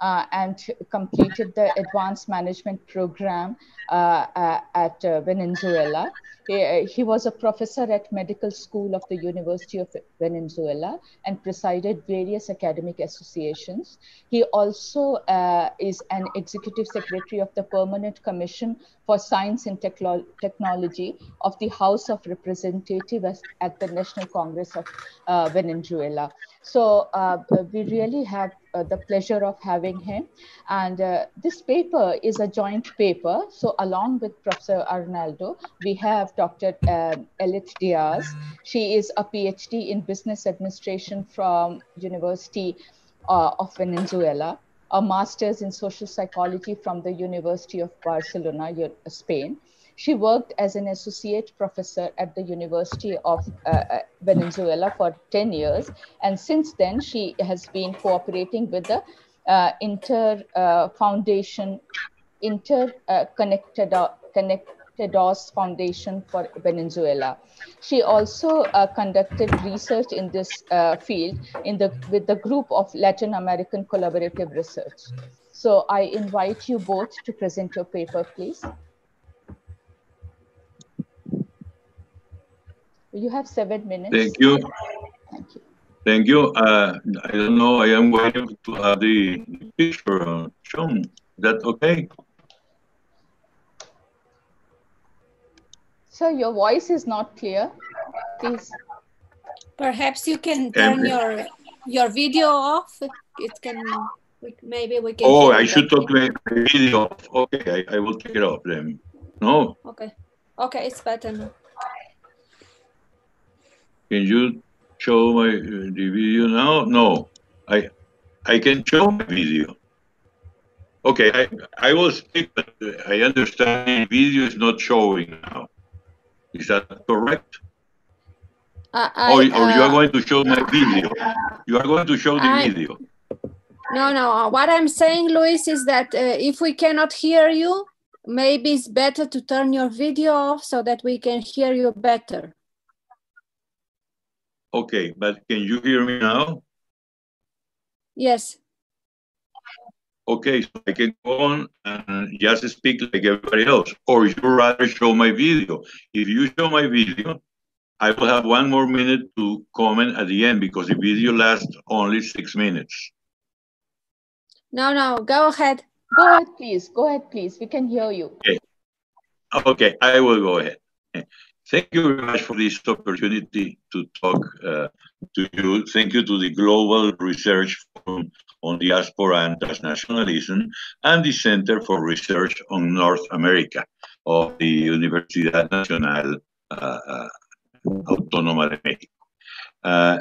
uh, and completed the advanced management program uh, uh at uh, Venezuela. He, uh, was a professor at medical school of the University of Venezuela and presided various academic associations. He also is an executive secretary of the Permanent Commission for Science and Technology of the House of Representatives at the National Congress of Venezuela. So we really have uh, the pleasure of having him. And uh, this paper is a joint paper. So along with Professor Arnaldo, we have Dr. Uh, Elith Diaz. She is a PhD in business administration from University uh, of Venezuela, a master's in social psychology from the University of Barcelona, Spain she worked as an associate professor at the University of uh, uh, Venezuela for 10 years. And since then, she has been cooperating with the uh, Inter uh, Foundation, Interconnected uh, Conectados Foundation for Venezuela. She also uh, conducted research in this uh, field in the, with the group of Latin American Collaborative Research. So I invite you both to present your paper, please. You have seven minutes. Thank you. Thank you. Thank you. Uh, I don't know. I am waiting to have the picture shown. Is that okay? So your voice is not clear. Please. Perhaps you can turn your your video off. It can. Maybe we can. Oh, I should talk my video. Okay, I, I will take it off then. No. Okay. Okay, it's better now. Can you show my uh, the video now? No, I I can show my video. Okay, I, I will speak, but I understand the video is not showing now. Is that correct? Uh, I, or, or uh, you are going to show my video? You are going to show the I, video? No, no. Uh, what I'm saying, Luis, is that uh, if we cannot hear you, maybe it's better to turn your video off so that we can hear you better. Okay, but can you hear me now? Yes. Okay, so I can go on and just speak like everybody else, or you rather show my video. If you show my video, I will have one more minute to comment at the end because the video lasts only six minutes. No, no, go ahead. Go ahead, please. Go ahead, please. We can hear you. Okay, okay I will go ahead. Thank you very much for this opportunity to talk uh, to you. Thank you to the Global Research Forum on Diaspora and Transnationalism and the Center for Research on North America of the Universidad Nacional uh, uh, Autónoma de México. Uh,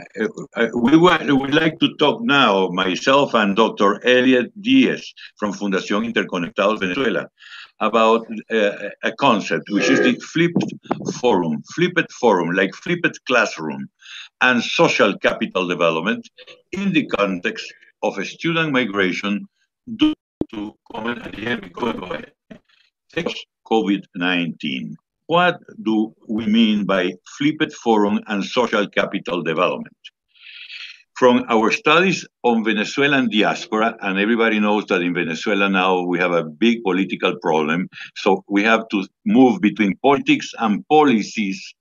uh we would like to talk now, myself and Dr. Elliot Diaz from Fundación Interconectados Venezuela, about uh, a concept, which is the flipped forum, flipped forum, like flipped classroom, and social capital development in the context of a student migration due to COVID-19. What do we mean by flipped forum and social capital development? From our studies on Venezuelan diaspora, and everybody knows that in Venezuela now we have a big political problem. So we have to move between politics and policies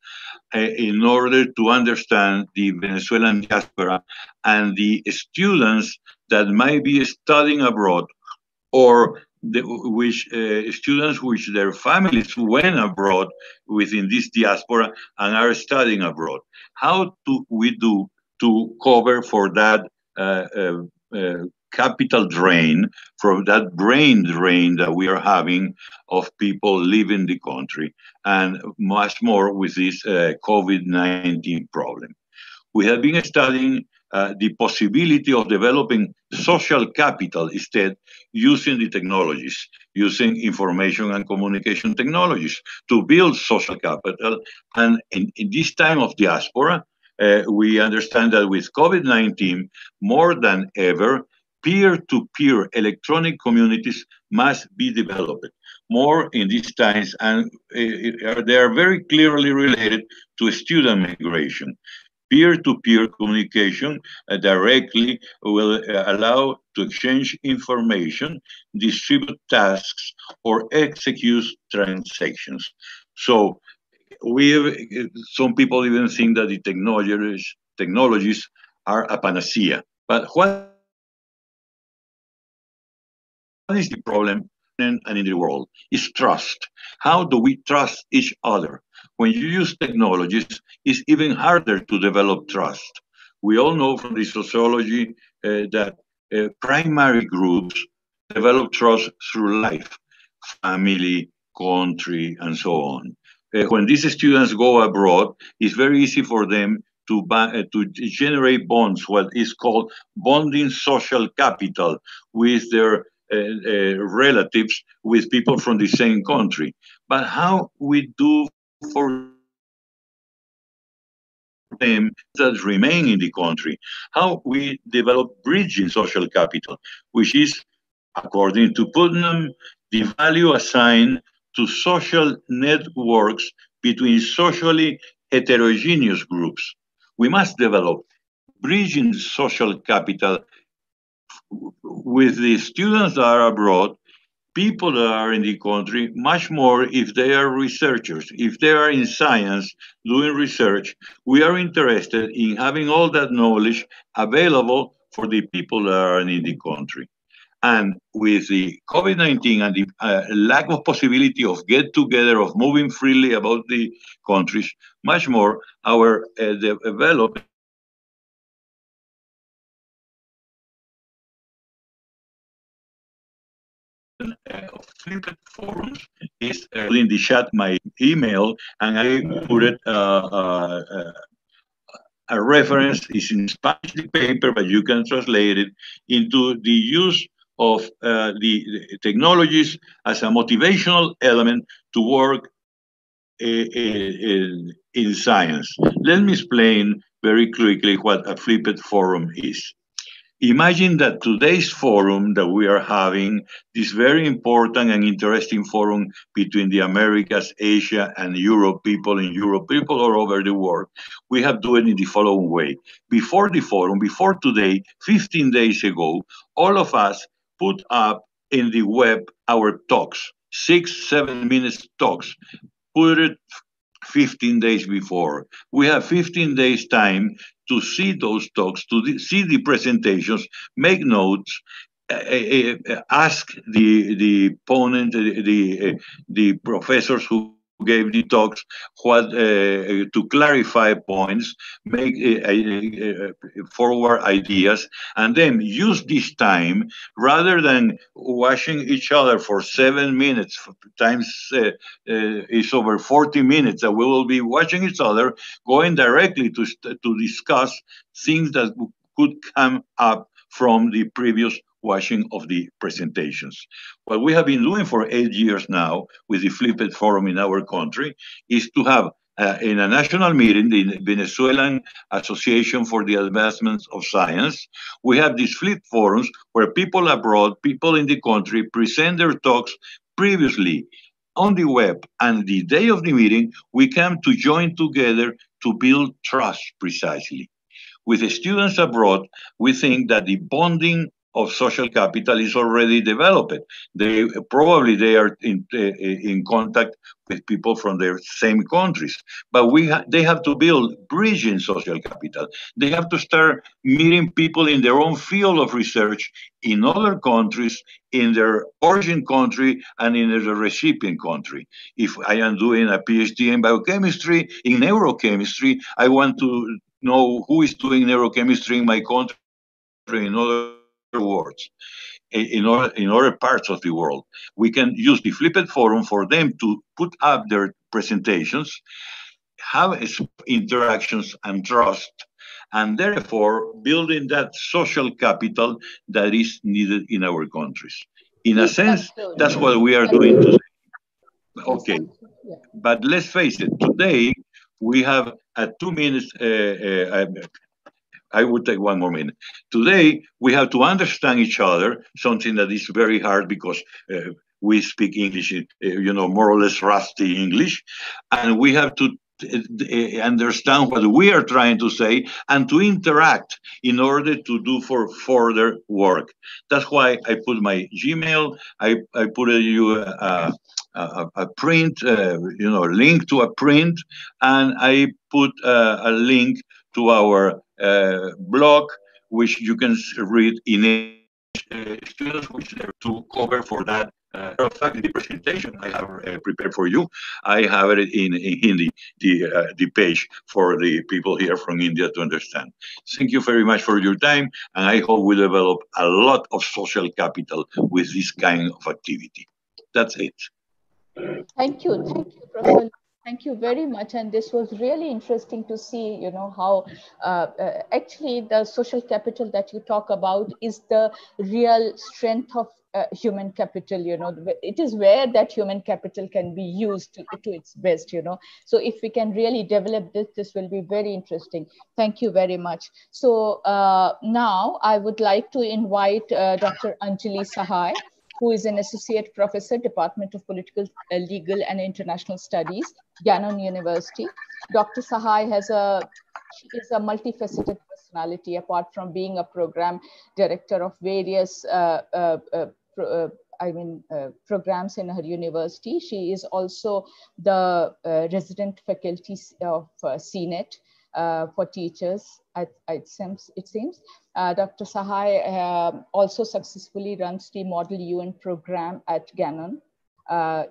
uh, in order to understand the Venezuelan diaspora and the students that might be studying abroad or the, which uh, students which their families went abroad within this diaspora and are studying abroad. How do we do to cover for that uh, uh, uh, capital drain, for that brain drain that we are having of people leaving the country, and much more with this uh, COVID 19 problem. We have been studying uh, the possibility of developing social capital instead using the technologies, using information and communication technologies to build social capital. And in, in this time of diaspora, we understand that with COVID 19, more than ever, peer to peer electronic communities must be developed more in these times, and uh, they are very clearly related to student migration peer-to-peer communication uh, directly will uh, allow to exchange information, distribute tasks, or execute transactions. So we some people even think that the technologies technologies are a panacea. But what is the problem and in the world is trust. How do we trust each other? When you use technologies, it's even harder to develop trust. We all know from the sociology uh, that uh, primary groups develop trust through life, family, country, and so on. Uh, when these students go abroad, it's very easy for them to, uh, to generate bonds, what is called bonding social capital with their uh, relatives, with people from the same country. But how we do for them that remain in the country, how we develop bridging social capital, which is, according to Putnam, the value assigned to social networks between socially heterogeneous groups. We must develop bridging social capital with the students that are abroad people that are in the country, much more if they are researchers, if they are in science doing research, we are interested in having all that knowledge available for the people that are in the country. And with the COVID 19 and the uh, lack of possibility of get together, of moving freely about the countries, much more our uh, development of flipped forums is uh, in the chat my email, and I put it uh, uh, uh, a reference is in Spanish the paper, but you can translate it into the use of uh, the, the, technologies as a motivational element to work in, in science. Let me explain very quickly what a flipped forum is. Imagine that today's forum that we are having, this very important and interesting forum between the Americas, Asia, and Europe, people in Europe, people all over the world, we have done it in the following way. Before the forum, before today, 15 days ago, all of us put up in the web our talks, six, seven minutes talks, put it 15 days before. We have 15 days time to see those talks, to see the presentations, make notes, uh, uh, ask the the opponent, the the, the professors who gave the talks what uh, to clarify points make uh, uh, forward ideas and then use this time rather than watching each other for seven minutes times uh, is over 40 minutes that we will be watching each other going directly to to discuss things that could come up from the previous watching of the presentations. What we have been doing for eight years now with the Flipped Forum in our country is to have uh, in a national meeting, the Venezuelan Association for the Advancement of Science, we have these flip forums where people abroad, people in the country present their talks previously on the web. And the day of the meeting, we come to join together to build trust precisely. With the students abroad, we think that the bonding of social capital is already developed. They probably they are in uh, in contact with people from their same countries, but we ha they have to build bridging social capital. They have to start meeting people in their own field of research in other countries, in their origin country, and in the recipient country. If I am doing a PhD in biochemistry, in neurochemistry, I want to know who is doing neurochemistry in my country, in other words in other, in other parts of the world. We can use the flipped forum for them to put up their presentations, have interactions and trust, and therefore building that social capital that is needed in our countries. In a sense, that's what we are doing today. Okay, but let's face it, today we have a two minutes, uh, uh, I would take one more minute. Today, we have to understand each other, something that is very hard because uh, we speak English, uh, you know, more or less rusty English, and we have to uh, understand what we are trying to say and to interact in order to do for further work. That's why I put my Gmail, I, I put a, you a, a, a print, uh, you know, link to a print, and I put uh, a link to our uh, blog, which you can read in uh, students, which are to cover for that uh, fact, the presentation I have uh, prepared for you, I have it in, in Hindi, the, uh, the page for the people here from India to understand. Thank you very much for your time, and I hope we develop a lot of social capital with this kind of activity. That's it. Thank you. Thank you, Professor. Thank you very much. And this was really interesting to see, you know, how uh, uh, actually the social capital that you talk about is the real strength of uh, human capital you know. It is where that human capital can be used to, to its best you know. So if we can really develop this this will be very interesting. Thank you very much. So uh, now i would like to invite uh, dr anjali sahai who is an associate professor, Department of Political, uh, Legal and International Studies, Gannon University. Dr. Sahai has a, she is a multifaceted personality apart from being a program director of various uh, uh, uh uh, I mean, programs in her university. She is also the resident faculty of CNET uh, for teachers, it seems. It seems. Uh, Dr. Sahai um, also successfully runs the Model UN program at Gannon,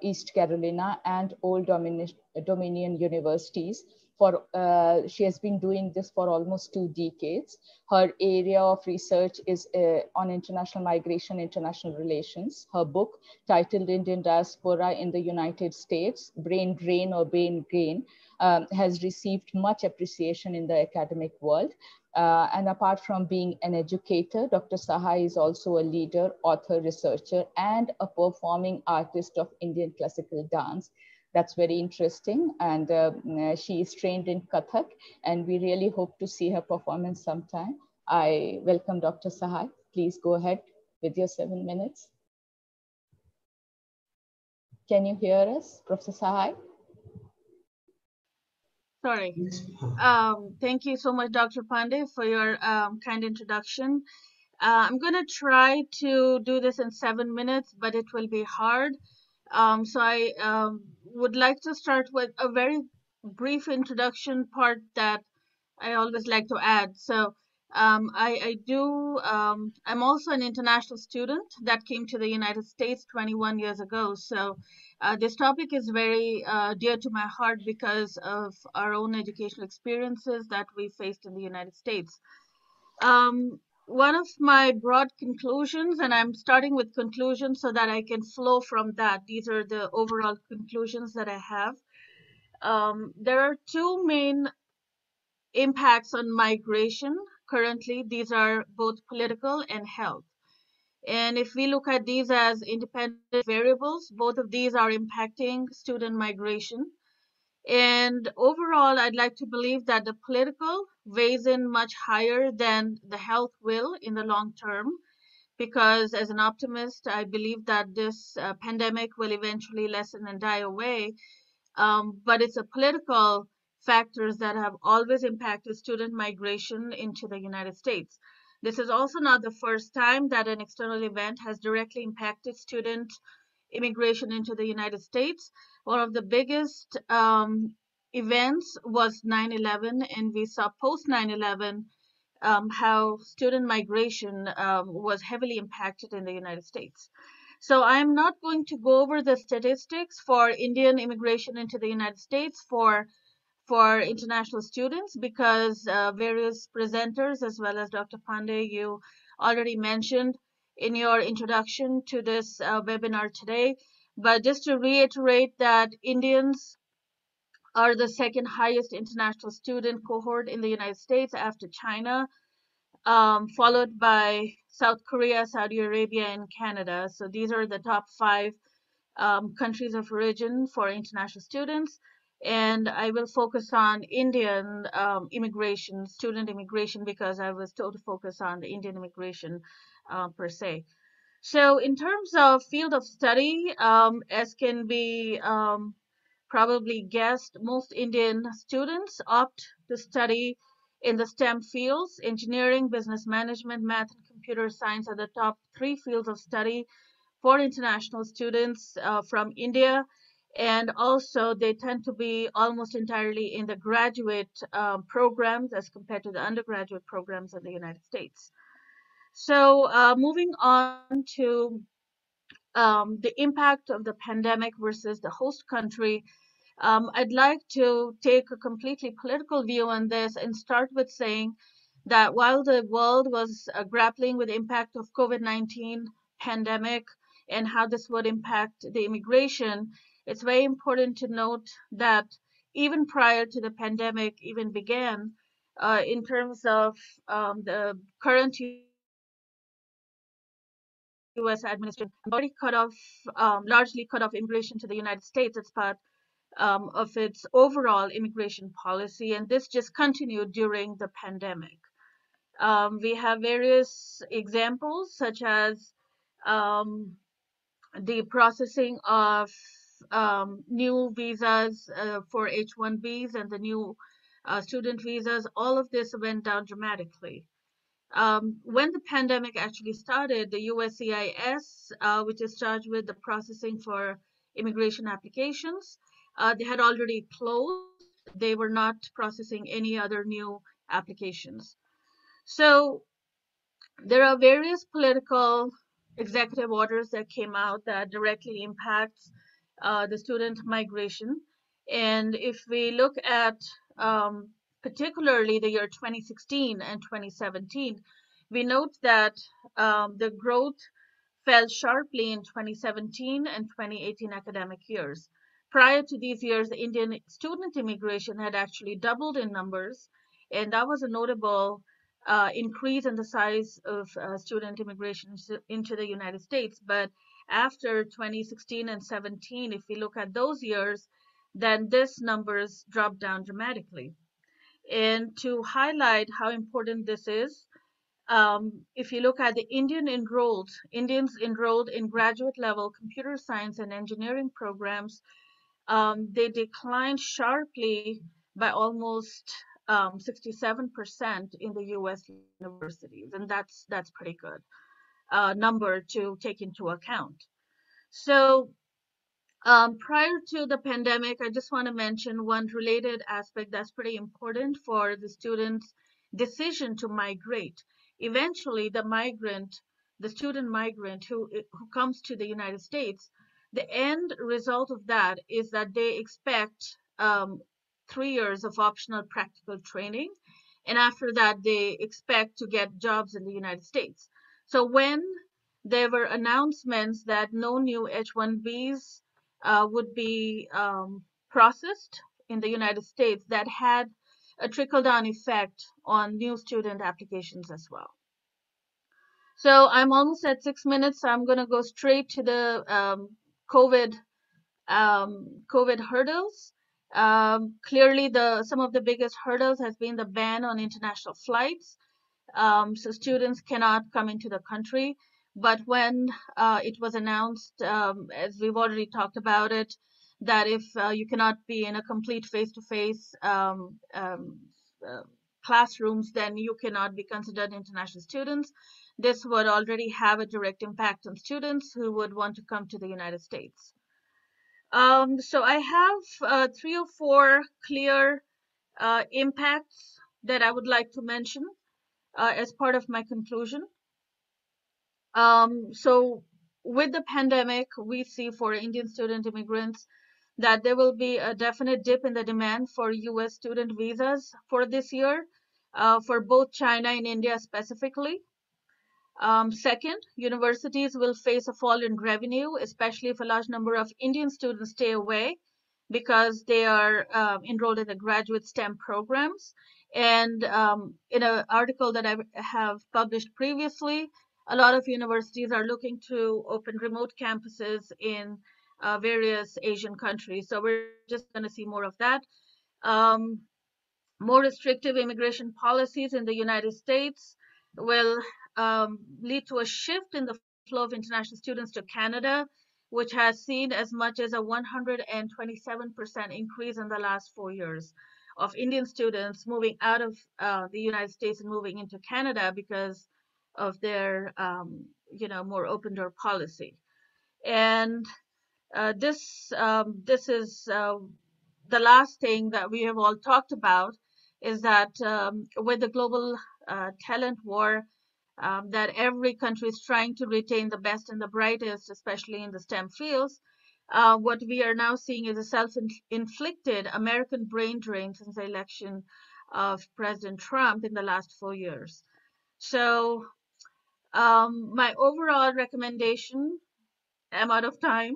East Carolina, and Old Dominion, Dominion universities for uh, she has been doing this for almost two decades. Her area of research is uh, on international migration, international relations. Her book, titled Indian Diaspora in the United States, Brain Drain or Brain Gain, um, has received much appreciation in the academic world. Uh, and apart from being an educator, Dr. Sahai is also a leader, author, researcher, and a performing artist of Indian classical dance that's very interesting. And uh, she is trained in Kathak, and we really hope to see her performance sometime. I welcome Dr. Sahai. Please go ahead with your seven minutes. Can you hear us, Professor Sahai? Sorry. Um, thank you so much, Dr. Pandey, for your um, kind introduction. Uh, I'm going to try to do this in seven minutes, but it will be hard. Um, so I um, would like to start with a very brief introduction part that I always like to add. So um, I, I, do, um, I'm also an international student that came to the United States 21 years ago. So uh, this topic is very uh, dear to my heart because of our own educational experiences that we faced in the United States. Um, one of my broad conclusions, and I'm starting with conclusions so that I can flow from that. These are the overall conclusions that I have. Um, there are two main impacts on migration currently. These are both political and health. And if we look at these as independent variables, both of these are impacting student migration. And overall, I'd like to believe that the political weighs in much higher than the health will in the long term. Because as an optimist, I believe that this uh, pandemic will eventually lessen and die away. Um, but it's a political factors that have always impacted student migration into the United States. This is also not the first time that an external event has directly impacted student immigration into the United States one of the biggest um, events was 9-11 and we saw post 9-11 um, how student migration um, was heavily impacted in the united states so i'm not going to go over the statistics for indian immigration into the united states for for international students because uh, various presenters as well as dr pandey you already mentioned in your introduction to this uh, webinar today but just to reiterate that Indians are the second highest international student cohort in the United States after China, um, followed by South Korea, Saudi Arabia, and Canada. So these are the top five um, countries of origin for international students. And I will focus on Indian um, immigration, student immigration, because I was told to focus on the Indian immigration uh, per se. So in terms of field of study, um, as can be um, probably guessed, most Indian students opt to study in the STEM fields. Engineering, business management, math, and computer science are the top three fields of study for international students uh, from India. And also, they tend to be almost entirely in the graduate um, programs as compared to the undergraduate programs in the United States. So, uh, moving on to um, the impact of the pandemic versus the host country, um, I'd like to take a completely political view on this and start with saying that while the world was uh, grappling with the impact of COVID-19 pandemic and how this would impact the immigration, it's very important to note that even prior to the pandemic even began, uh, in terms of um, the current U.S. administration already cut off, um, largely cut off immigration to the United States as part um, of its overall immigration policy, and this just continued during the pandemic. Um, we have various examples, such as um, the processing of um, new visas uh, for H-1Bs and the new uh, student visas. All of this went down dramatically. Um, when the pandemic actually started, the USCIS, uh, which is charged with the processing for immigration applications, uh, they had already closed. They were not processing any other new applications. So there are various political executive orders that came out that directly impacts uh, the student migration. And if we look at um, particularly the year 2016 and 2017, we note that um, the growth fell sharply in 2017 and 2018 academic years. Prior to these years, the Indian student immigration had actually doubled in numbers, and that was a notable uh, increase in the size of uh, student immigration into the United States. But after 2016 and 17, if we look at those years, then this numbers dropped down dramatically. And to highlight how important this is, um, if you look at the Indian enrolled, Indians enrolled in graduate level computer science and engineering programs, um, they declined sharply by almost um, 67% in the U.S. universities, and that's that's pretty good uh, number to take into account. So um, prior to the pandemic, I just want to mention one related aspect that's pretty important for the students' decision to migrate. Eventually, the migrant, the student migrant who, who comes to the United States, the end result of that is that they expect um, three years of optional practical training. And after that, they expect to get jobs in the United States. So when there were announcements that no new H-1Bs uh, would be um, processed in the United States that had a trickle-down effect on new student applications as well. So I'm almost at six minutes, so I'm going to go straight to the um, COVID um, COVID hurdles. Um, clearly, the some of the biggest hurdles has been the ban on international flights. Um, so students cannot come into the country. But when uh, it was announced, um, as we've already talked about it, that if uh, you cannot be in a complete face-to-face um, um, uh, classrooms, then you cannot be considered international students. This would already have a direct impact on students who would want to come to the United States. Um, so I have uh, three or four clear uh, impacts that I would like to mention uh, as part of my conclusion. Um, so with the pandemic, we see for Indian student immigrants that there will be a definite dip in the demand for US student visas for this year, uh, for both China and India specifically. Um, second, universities will face a fall in revenue, especially if a large number of Indian students stay away because they are uh, enrolled in the graduate STEM programs. And um, in an article that I have published previously, a lot of universities are looking to open remote campuses in uh, various Asian countries. So we're just going to see more of that. Um, more restrictive immigration policies in the United States will um, lead to a shift in the flow of international students to Canada, which has seen as much as a 127% increase in the last four years of Indian students moving out of uh, the United States and moving into Canada because of their, um, you know, more open door policy. And uh, this um, this is uh, the last thing that we have all talked about is that um, with the global uh, talent war, um, that every country is trying to retain the best and the brightest, especially in the STEM fields. Uh, what we are now seeing is a self-inflicted American brain drain since the election of President Trump in the last four years. So um, my overall recommendation, I'm out of time,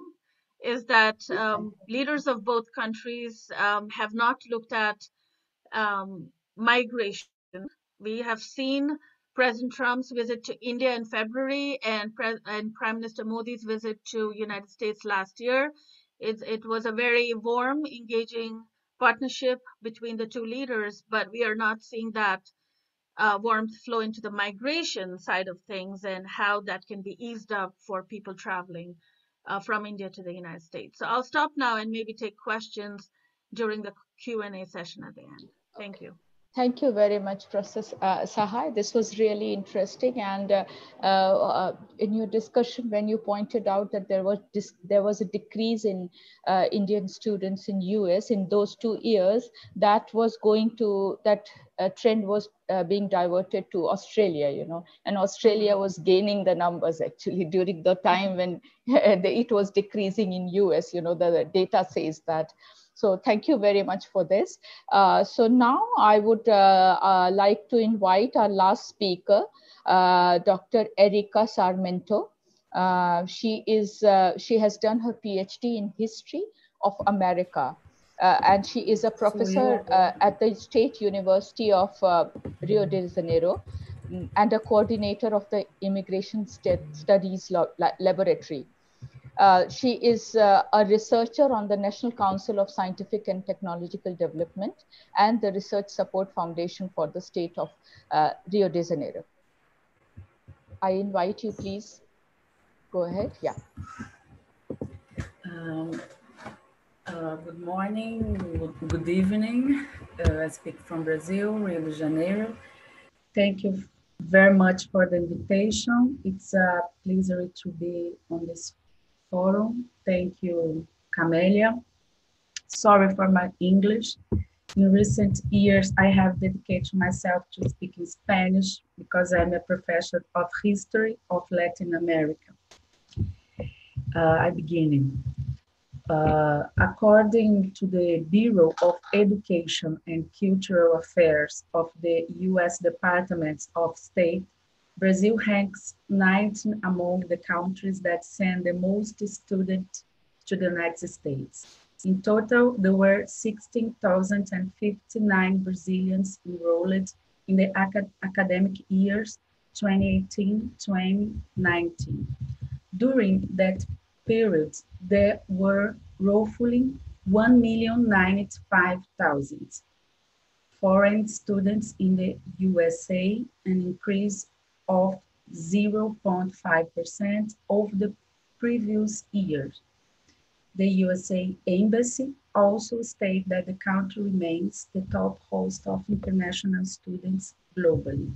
is that um, leaders of both countries um, have not looked at um, migration. We have seen President Trump's visit to India in February and, Pre and Prime Minister Modi's visit to United States last year. It, it was a very warm, engaging partnership between the two leaders, but we are not seeing that uh, warmth flow into the migration side of things and how that can be eased up for people traveling uh, from India to the United States. So I'll stop now and maybe take questions during the Q&A session at the end. Thank you. Thank you very much, Professor uh, Sahai. This was really interesting. And uh, uh, in your discussion, when you pointed out that there was there was a decrease in uh, Indian students in US in those two years, that was going to that uh, trend was being diverted to Australia. You know, and Australia was gaining the numbers actually during the time when it was decreasing in US. You know, the, the data says that. So thank you very much for this. Uh, so now I would uh, uh, like to invite our last speaker, uh, Dr. Erica Sarmento. Uh, she is uh, she has done her PhD in history of America. and she is a professor at the State University of Rio de Janeiro mm, and a coordinator of the Immigration Studies Laboratory. Uh, she is uh, a researcher on the National Council of Scientific and Technological Development and the Research Support Foundation for the state of uh, Rio de Janeiro. I invite you, please. Go ahead. Yeah. Um, uh, good morning, good evening. Uh, I speak from Brazil, Rio de Janeiro. Thank you very much for the invitation. It's a pleasure to be on this forum. Thank you, Camelia. Sorry for my English. In recent years, I have dedicated myself to speaking Spanish because I'm a professor of history of Latin America. Uh, I begin. Uh, according to the Bureau of Education and Cultural Affairs of the U.S. Department of State, Brazil ranks 19 among the countries that send the most students to the United States. In total, there were 16,059 Brazilians enrolled in the acad academic years 2018-2019. During that period, there were roughly 1,095,000 foreign students in the USA, an increase of 0.5% over the previous year. The USA Embassy also stated that the country remains the top host of international students globally.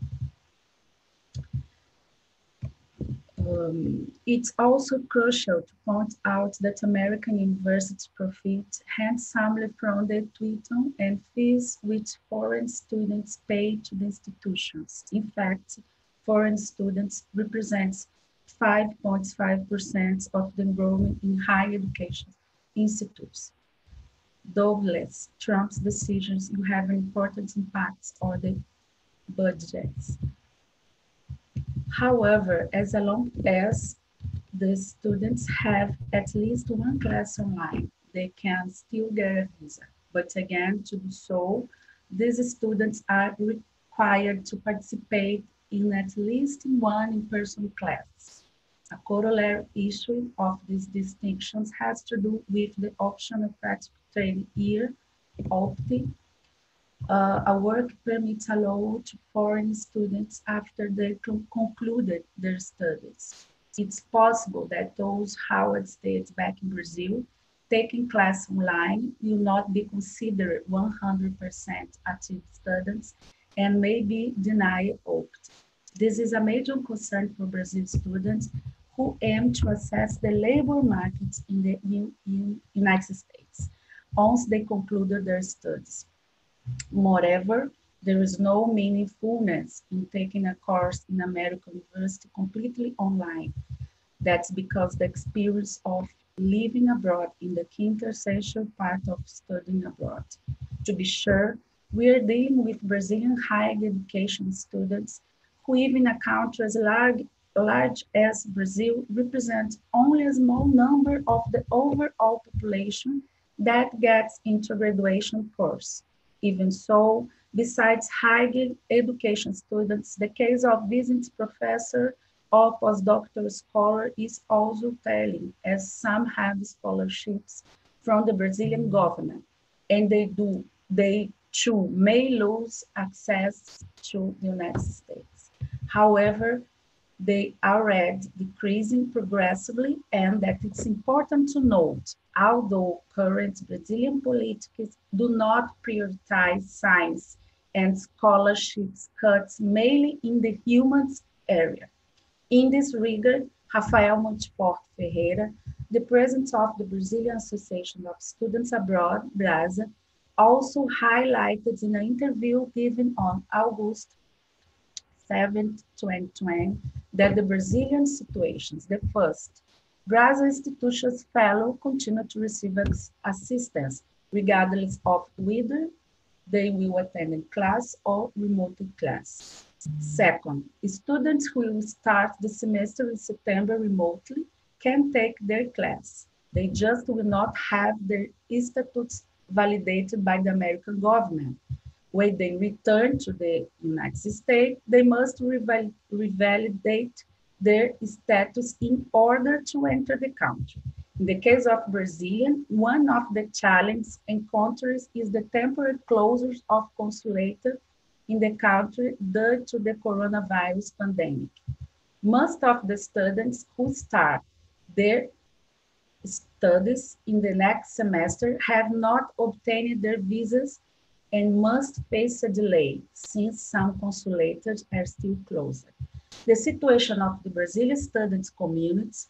Um, it's also crucial to point out that American universities profit handsomely from the tuition and fees which foreign students pay to the institutions. In fact, foreign students represents 5.5% of the enrollment in higher education institutes. Douglas, Trump's decisions will have an important impacts on the budgets. However, as long as the students have at least one class online, they can still get a visa. But again, to do so, these students are required to participate in at least one in-person class. A corollary issue of these distinctions has to do with the optional practical training year, OPTI, uh, a work permit allowed to foreign students after they concluded their studies. It's possible that those Howard States back in Brazil taking class online will not be considered 100% active students and may be denied OPT. This is a major concern for Brazil students who aim to assess the labor markets in the United States once they concluded their studies. Moreover, there is no meaningfulness in taking a course in American university completely online. That's because the experience of living abroad in the quintessential part of studying abroad. To be sure, we are dealing with Brazilian higher education students who even a country as large, large as Brazil represent only a small number of the overall population that gets into graduation course. Even so, besides higher education students, the case of visiting professor or postdoctoral scholar is also telling, as some have scholarships from the Brazilian government, and they do, they too may lose access to the United States. However, they are decreasing progressively and that it's important to note, although current Brazilian politics do not prioritize science and scholarships cuts mainly in the humans area. In this regard, Rafael Montefort Ferreira, the president of the Brazilian Association of Students Abroad, BRASA, also highlighted in an interview given on August 7, 2020, that the Brazilian situations, the first, BRASA institutions fellow continue to receive assistance regardless of whether they will attend in class or remote class. Second, students who will start the semester in September remotely can take their class. They just will not have their statutes validated by the American government. When they return to the United States, they must reval revalidate their status in order to enter the country. In the case of Brazilian, one of the challenges encountered is the temporary closures of consulates in the country due to the coronavirus pandemic. Most of the students who start their studies in the next semester have not obtained their visas and must face a delay since some consulates are still closed. The situation of the Brazilian students communities,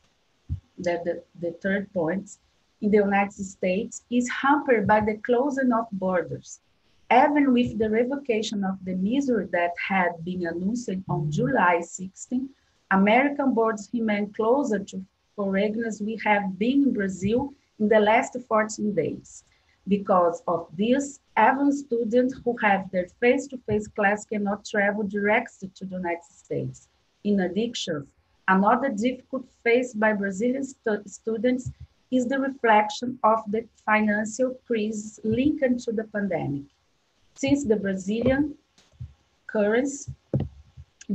that the, the third point, in the United States is hampered by the closing of borders even with the revocation of the measure that had been announced on July 16, American borders remain closer to foreigners we have been in Brazil in the last 14 days. Because of this, even students who have their face-to-face -face class cannot travel directly to the United States. In addition, another difficult faced by Brazilian stu students is the reflection of the financial crisis linked to the pandemic. Since the Brazilian currency,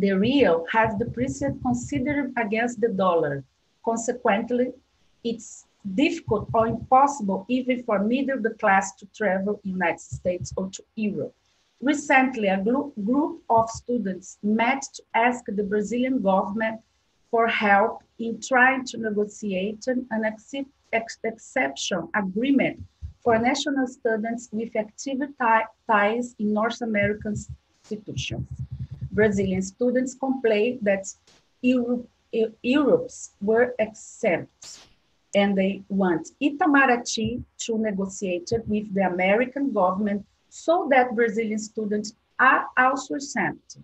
the real has depreciated considerably against the dollar. Consequently, it's difficult or impossible even for middle the class to travel United States or to Europe. Recently, a group of students met to ask the Brazilian government for help in trying to negotiate an exception agreement for national students with active ties in North American institutions. Brazilian students complained that Europe, Europe's were exempt and they want Itamaraty to negotiate with the American government so that Brazilian students are also exempt.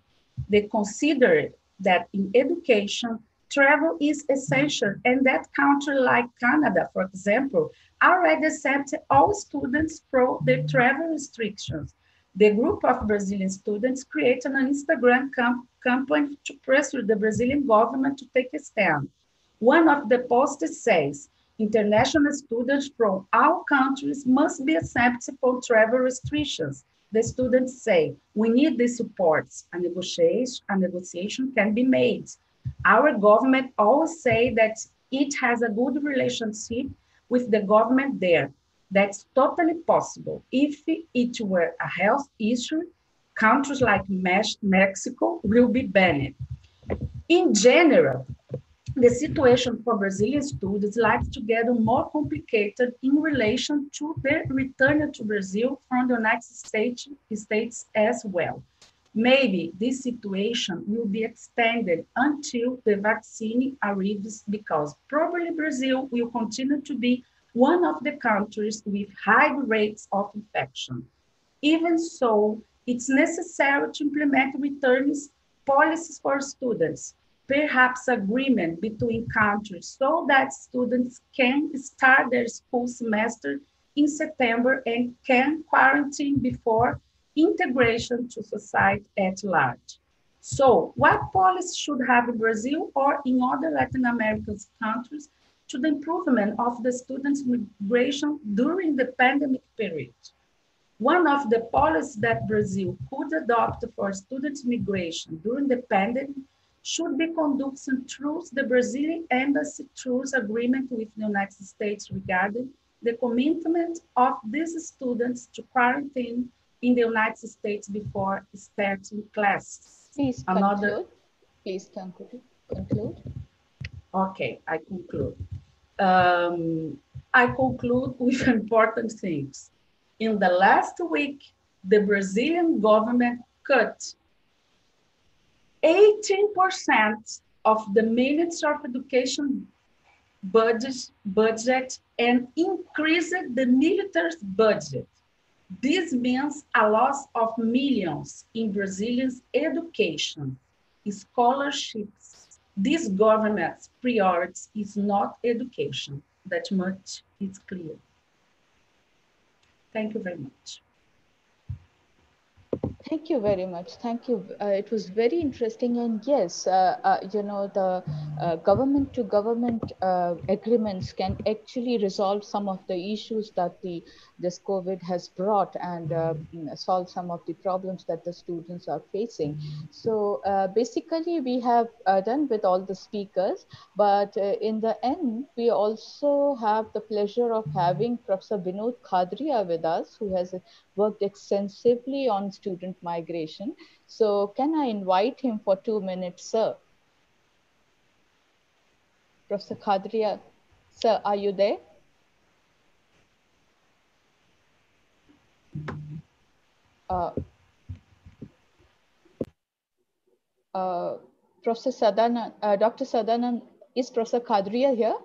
They consider that in education, travel is essential and that country like Canada, for example, already accepted all students from the travel restrictions. The group of Brazilian students created an Instagram camp campaign to pressure the Brazilian government to take a stand. One of the posts says, International students from all countries must be accepted for travel restrictions. The students say, we need the supports. A negotiation, a negotiation can be made. Our government always say that it has a good relationship with the government there. That's totally possible. If it were a health issue, countries like Mexico will be banned. In general, the situation for Brazilian students likes to get more complicated in relation to their return to Brazil from the United States, States as well. Maybe this situation will be extended until the vaccine arrives because probably Brazil will continue to be one of the countries with high rates of infection. Even so, it's necessary to implement returns policies for students, perhaps agreement between countries so that students can start their school semester in September and can quarantine before integration to society at large. So what policy should have in Brazil or in other Latin American countries to the improvement of the students' migration during the pandemic period? One of the policies that Brazil could adopt for students' migration during the pandemic should be conducted through the Brazilian embassy through agreement with the United States regarding the commitment of these students to quarantine in the United States before starting classes. Please Another, conclude. Please conclude. conclude. Okay, I conclude. Um, I conclude with important things. In the last week, the Brazilian government cut 18% of the Ministry of Education budget, budget and increased the military's budget. This means a loss of millions in Brazilians' education, scholarships. This government's priority is not education. That much is clear. Thank you very much. Thank you very much. Thank you. Uh, it was very interesting. And yes, uh, uh, you know, the uh, government to government uh, agreements can actually resolve some of the issues that the this COVID has brought and uh, solve some of the problems that the students are facing. So basically, we have done with all the speakers, but in the end, we also have the pleasure of having Professor Vinod Khadria with us, who has worked extensively on student migration. So can I invite him for two minutes, sir? Professor Khadria, sir, are you there? Uh, uh, Professor Sadanand, uh, Dr. Sadanand, is Professor Khadria here?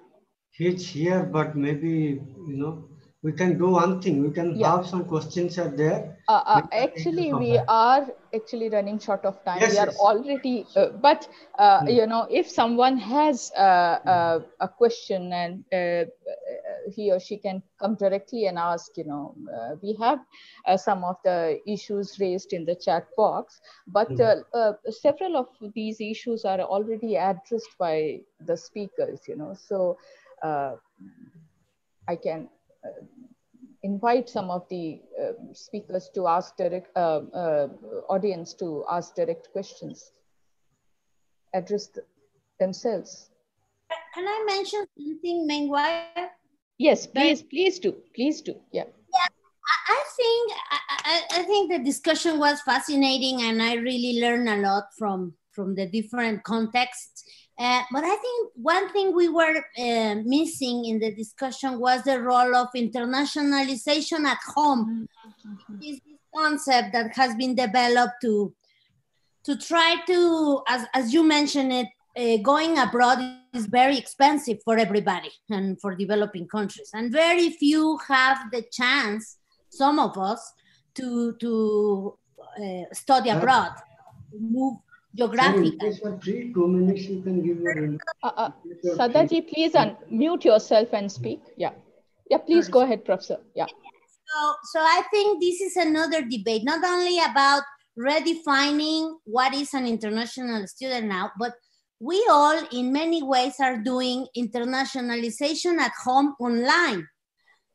He's here, but maybe, you know, we can do one thing. We can yeah. have some questions are there. Uh, uh, actually, we are actually running short of time. Yes, we are yes. already, uh, but mm. you know, if someone has mm. a question and he or she can come directly and ask, you know, we have some of the issues raised in the chat box, but mm. several of these issues are already addressed by the speakers, you know, so I can invite some of the uh, speakers to ask direct, uh, uh, audience to ask direct questions, address themselves. Can I mention something, meanwhile? Yes, please, please do, please do, yeah. Yeah, I think I, I think the discussion was fascinating, and I really learned a lot from from the different contexts. Uh, but I think one thing we were uh, missing in the discussion was the role of internationalization at home. Mm-hmm. Is this concept that has been developed to to try to, as, as you mentioned it, uh, going abroad is very expensive for everybody and for developing countries. And very few have the chance, some of us, to, to uh, study abroad, move geographical. Three, two minutes you can give your. Uh, uh, Sadaji, please unmute yourself and speak. Yeah. Yeah, please go ahead, Professor. Yeah. So, so I think this is another debate, not only about redefining what is an international student now, but we all in many ways are doing internationalization at home online.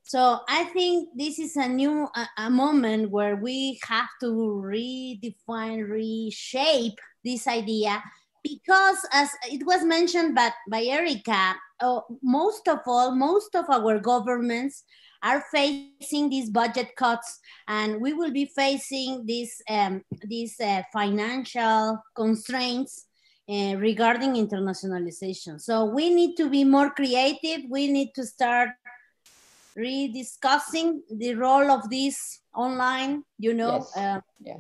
So I think this is a new a, a moment where we have to redefine, reshape this idea because as it was mentioned by, by Erica, uh, most of all, most of our governments are facing these budget cuts and we will be facing these, um, these uh, financial constraints uh, regarding internationalization. So we need to be more creative. We need to start rediscussing the role of this online, you know, Yes. uh, Yeah.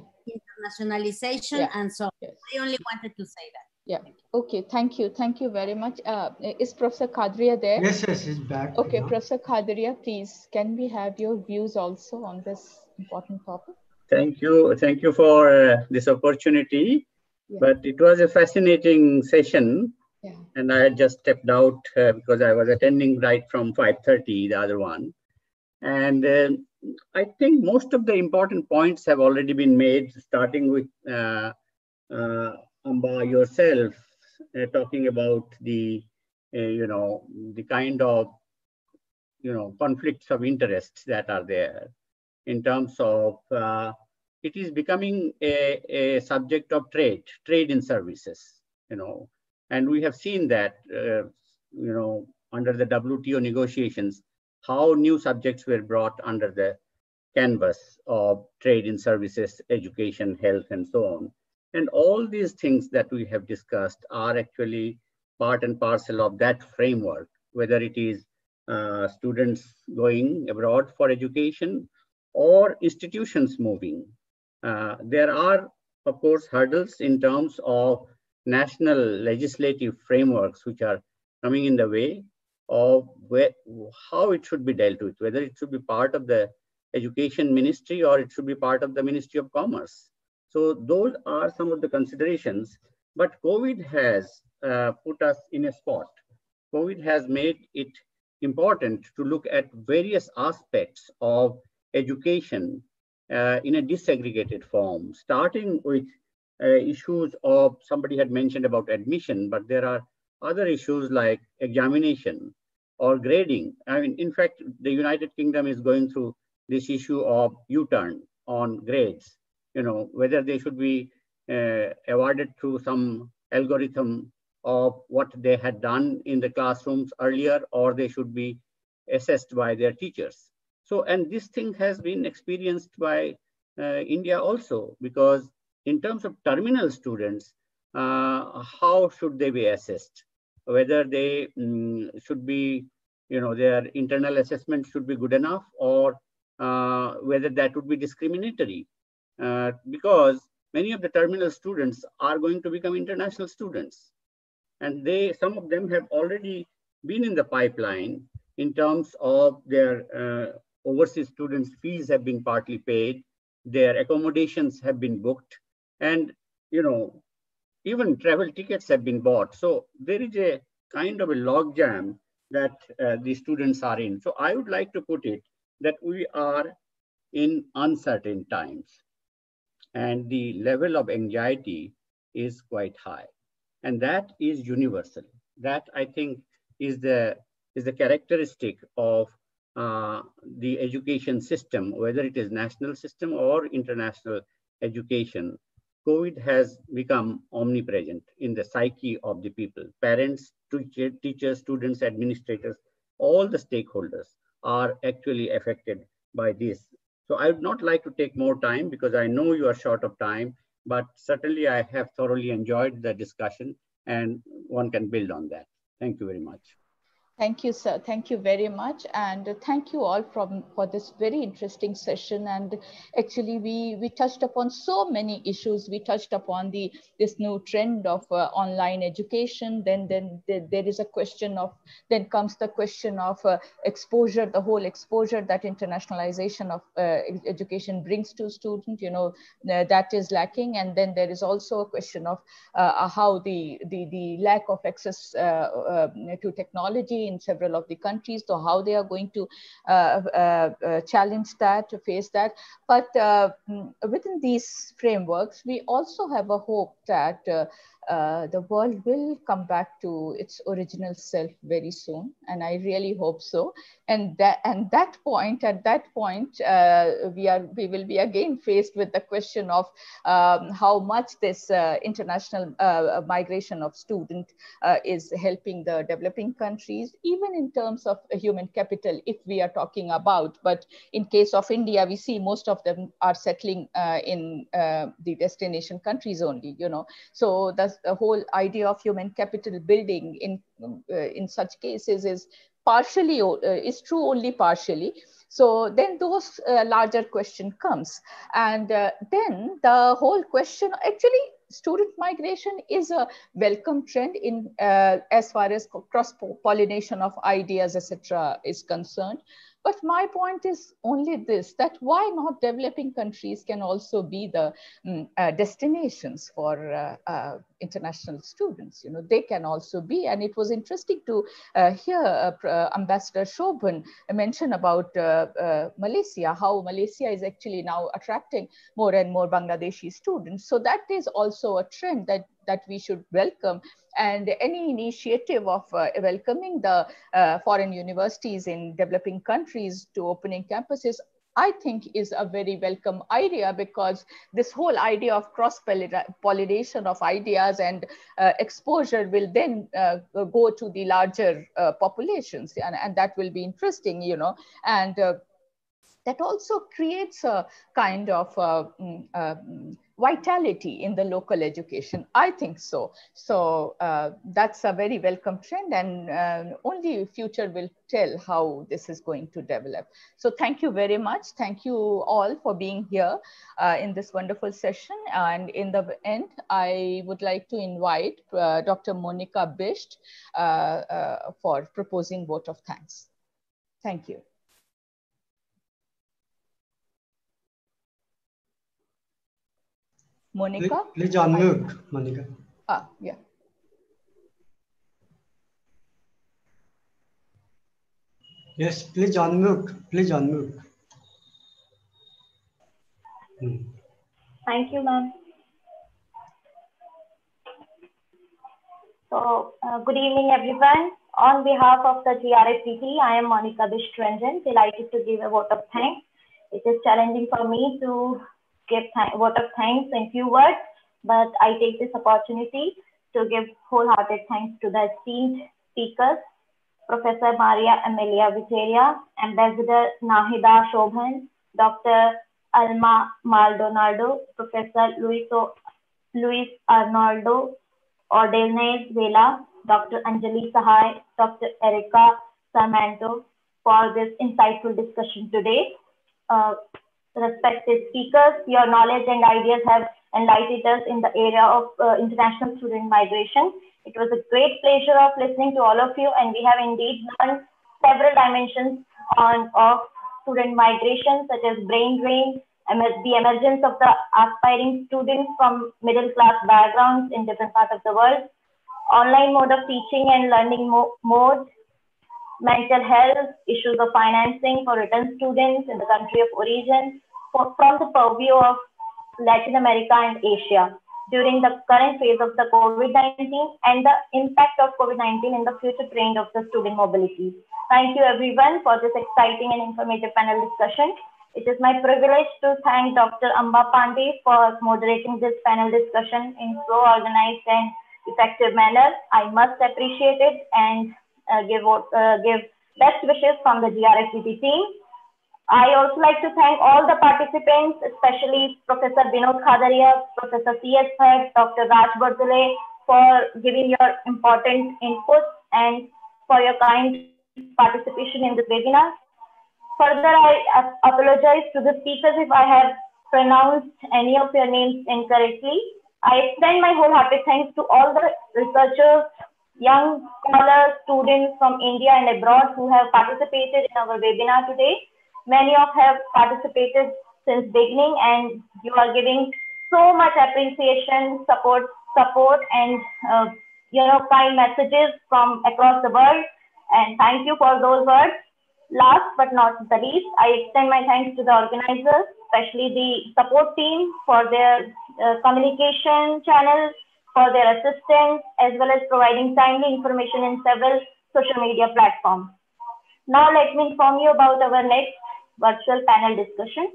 Internationalization. Yeah. And so Yes. I only wanted to say that. Yeah. Okay. Thank you. Thank you very much. Uh, is Professor Khadria there? Yes, yes, he's back. Okay, now. Professor Khadria, please, can we have your views also on this important topic? Thank you. Thank you for uh, this opportunity. Yeah. But it was a fascinating session. Yeah. And I had just stepped out uh, because I was attending right from 5.30, the other one. And uh, I think most of the important points have already been made, starting with uh, uh, Amba yourself, uh, talking about the, uh, you know, the kind of, you know, conflicts of interests that are there. In terms of uh, it is becoming a, a subject of trade, trade in services, you know, and we have seen that, uh, you know, under the WTO negotiations, how new subjects were brought under the canvas of trade in services, education, health, and so on. And all these things that we have discussed are actually part and parcel of that framework, whether it is uh, students going abroad for education or institutions moving. Uh, there are, of course, hurdles in terms of national legislative frameworks which are coming in the way of where, how it should be dealt with, whether it should be part of the education ministry or it should be part of the Ministry of Commerce. So those are some of the considerations, but COVID has uh, put us in a spot. COVID has made it important to look at various aspects of education uh, in a disaggregated form, starting with uh, issues of somebody had mentioned about admission, but there are other issues like examination or grading. I mean, in fact, the United Kingdom is going through this issue of U-turn on grades, you know, whether they should be uh, awarded through some algorithm of what they had done in the classrooms earlier, or they should be assessed by their teachers. So, and this thing has been experienced by uh, India also, because in terms of terminal students, uh, how should they be assessed? Whether they mm, should be, you know, their internal assessment should be good enough or uh, whether that would be discriminatory. Uh, because many of the terminal students are going to become international students. And they, some of them have already been in the pipeline in terms of their uh, overseas students' fees have been partly paid, their accommodations have been booked, and you know, even travel tickets have been bought. So there is a kind of a logjam that uh, the students are in. So I would like to put it that we are in uncertain times and the level of anxiety is quite high. And that is universal. That I think is the, is the characteristic of uh, the education system, whether it is national system or international education. COVID has become omnipresent in the psyche of the people. Parents, teachers, students, administrators, all the stakeholders are actually affected by this. So I would not like to take more time because I know you are short of time, but certainly I have thoroughly enjoyed the discussion and one can build on that. Thank you very much. Thank you, sir. Thank you very much. And thank you all from, for this very interesting session. And actually, we, we touched upon so many issues. We touched upon the this new trend of uh, online education. Then, then there, is a question of, then comes the question of uh, exposure, the whole exposure that internationalization of uh, education brings to students, you know, uh, that is lacking. And then there is also a question of uh, how the, the, the lack of access uh, to technology in several of the countries, so how they are going to uh, uh, uh, challenge that, to face that. But within these frameworks, we also have a hope that uh, the world will come back to its original self very soon, and I really hope so. And that and that point, at that point, uh, we are we will be again faced with the question of um, how much this uh, international uh, migration of student uh, is helping the developing countries, even in terms of human capital, if we are talking about. But in case of India, we see most of them are settling in the destination countries only. You know, so the the whole idea of human capital building in uh, in such cases is partially uh, is true only partially. So then those uh, larger question comes. And uh, then the whole question actually student migration is a welcome trend in uh, as far as cross pollination of ideas etc is concerned. But my point is only this, that why not developing countries can also be the um, uh, destinations for uh, uh, international students. You know, they can also be, and it was interesting to uh, hear uh, uh, Ambassador Sobhan mention about Malaysia, how Malaysia is actually now attracting more and more Bangladeshi students. So that is also a trend that that we should welcome and any initiative of uh, welcoming the uh, foreign universities in developing countries to opening campuses I think is a very welcome idea because this whole idea of cross pollination of ideas and uh, exposure will then uh, go to the larger uh, populations and, and that will be interesting, you know, and uh, that also creates a kind of uh, mm, uh, vitality in the local education. I think so. So uh, that's a very welcome trend and uh, only future will tell how this is going to develop. So thank you very much. Thank you all for being here uh, in this wonderful session. And in the end, I would like to invite uh, Dr. Monica Bisht for proposing vote of thanks. Thank you. Monica? Please, please unmute, Monica. Ah, yeah. Yes, please unmute. Please unmute. Hmm. Thank you, ma'am. So, uh, good evening, everyone. On behalf of the GRFDT, I am Monica Bisht Ranjan, delighted to give a vote of thanks. It is challenging for me to give th- vote of thanks in few words, but I take this opportunity to give wholehearted thanks to the esteemed speakers, Professor Maria Amelia Viteri, Ambassador Nahida Sobhan, Dr. Alma Maldonado, Professor Luiso, Luis Arnoldo Ordonez Vela, Dr. Anjali Sahai, Dr. Erica Sarmanto for this insightful discussion today. Uh, respected speakers. Your knowledge and ideas have enlightened us in the area of uh, international student migration. It was a great pleasure of listening to all of you, and we have indeed learned several dimensions on of student migration, such as brain drain, the emergence of the aspiring students from middle class backgrounds in different parts of the world, online mode of teaching and learning mo mode, mental health, issues of financing for return students in the country of origin, from the purview of Latin America and Asia during the current phase of the COVID-19 and the impact of COVID-19 in the future trend of the student mobility. Thank you everyone for this exciting and informative panel discussion. It is my privilege to thank Dr. Amba Pandey for moderating this panel discussion in so organized and effective manner. I must appreciate it and uh, give, uh, give best wishes from the GRFDT team. I also like to thank all the participants, especially Professor Binod Khadria, Professor C.S. Bhatt, Dr. Raj Bardule, for giving your important input and for your kind participation in this webinar. Further, I apologize to the speakers if I have pronounced any of your names incorrectly. I extend my wholehearted thanks to all the researchers, young scholars, students from India and abroad who have participated in our webinar today. Many of have participated since beginning and you are giving so much appreciation, support, support and uh, you know kind messages from across the world. And thank you for those words. Last but not the least, I extend my thanks to the organizers, especially the support team for their uh, communication channels, for their assistance as well as providing timely information in several social media platforms. Now let me inform you about our next virtual panel discussion.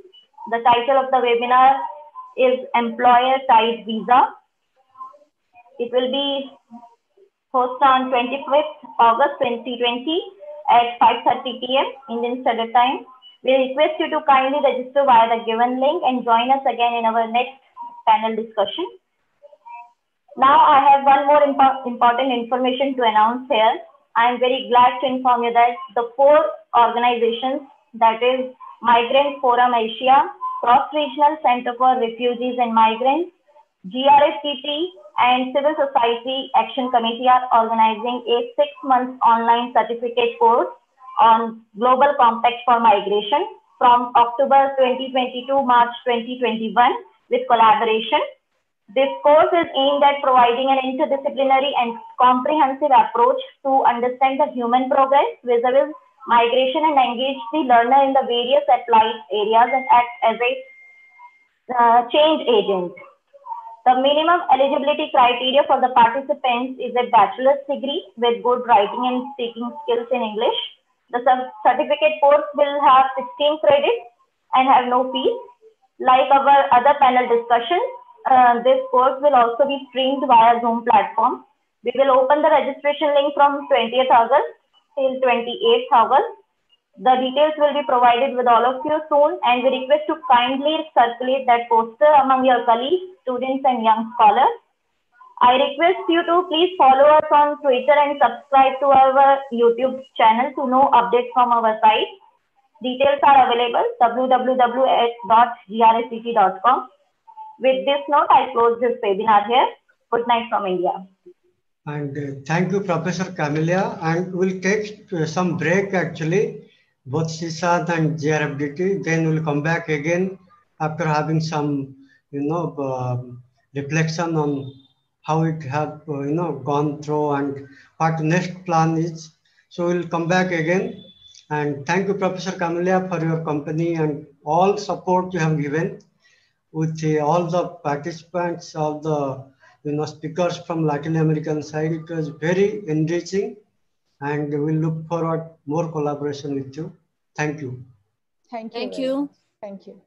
The title of the webinar is Employer Tied Visa. It will be hosted on 25th August 2020 at 5.30 p.m. Indian Standard Time. We request you to kindly register via the given link and join us again in our next panel discussion. Now I have one more impo important information to announce here. I am very glad to inform you that the four organizations, that is Migrant Forum Asia, Cross Regional Center for Refugees and Migrants, GRFDT, and Civil Society Action Committee are organizing a six month online certificate course on Global Compact for Migration from October 2022 March 2021 with collaboration. This course is aimed at providing an interdisciplinary and comprehensive approach to understand the human progress vis-a-vis migration and engage the learner in the various applied areas and act as a uh, change agent. The minimum eligibility criteria for the participants is a bachelor's degree with good writing and speaking skills in English. The certificate course will have 16 credits and have no fees. Like our other panel discussions, uh, this course will also be streamed via Zoom platform. We will open the registration link from 20th August till 28th August. The details will be provided with all of you soon and we request to kindly circulate that poster among your colleagues, students and young scholars. I request you to please follow us on Twitter and subscribe to our YouTube channel to know updates from our site. Details are available www.grfdt.com. With this note, I close this webinar here. Good night from India. And uh, thank you, Professor Camelia. And we'll take uh, some break actually, both CSAT and GRFDT. Then we'll come back again after having some, you know, uh, reflection on how it have, uh, you know, gone through and what next plan is. So we'll come back again. And thank you, Professor Camelia, for your company and all support you have given with uh, all the participants, all the you know speakers from Latin American side. It was very enriching, and we look forward more collaboration with you. Thank you. Thank you. Thank you. Thank you.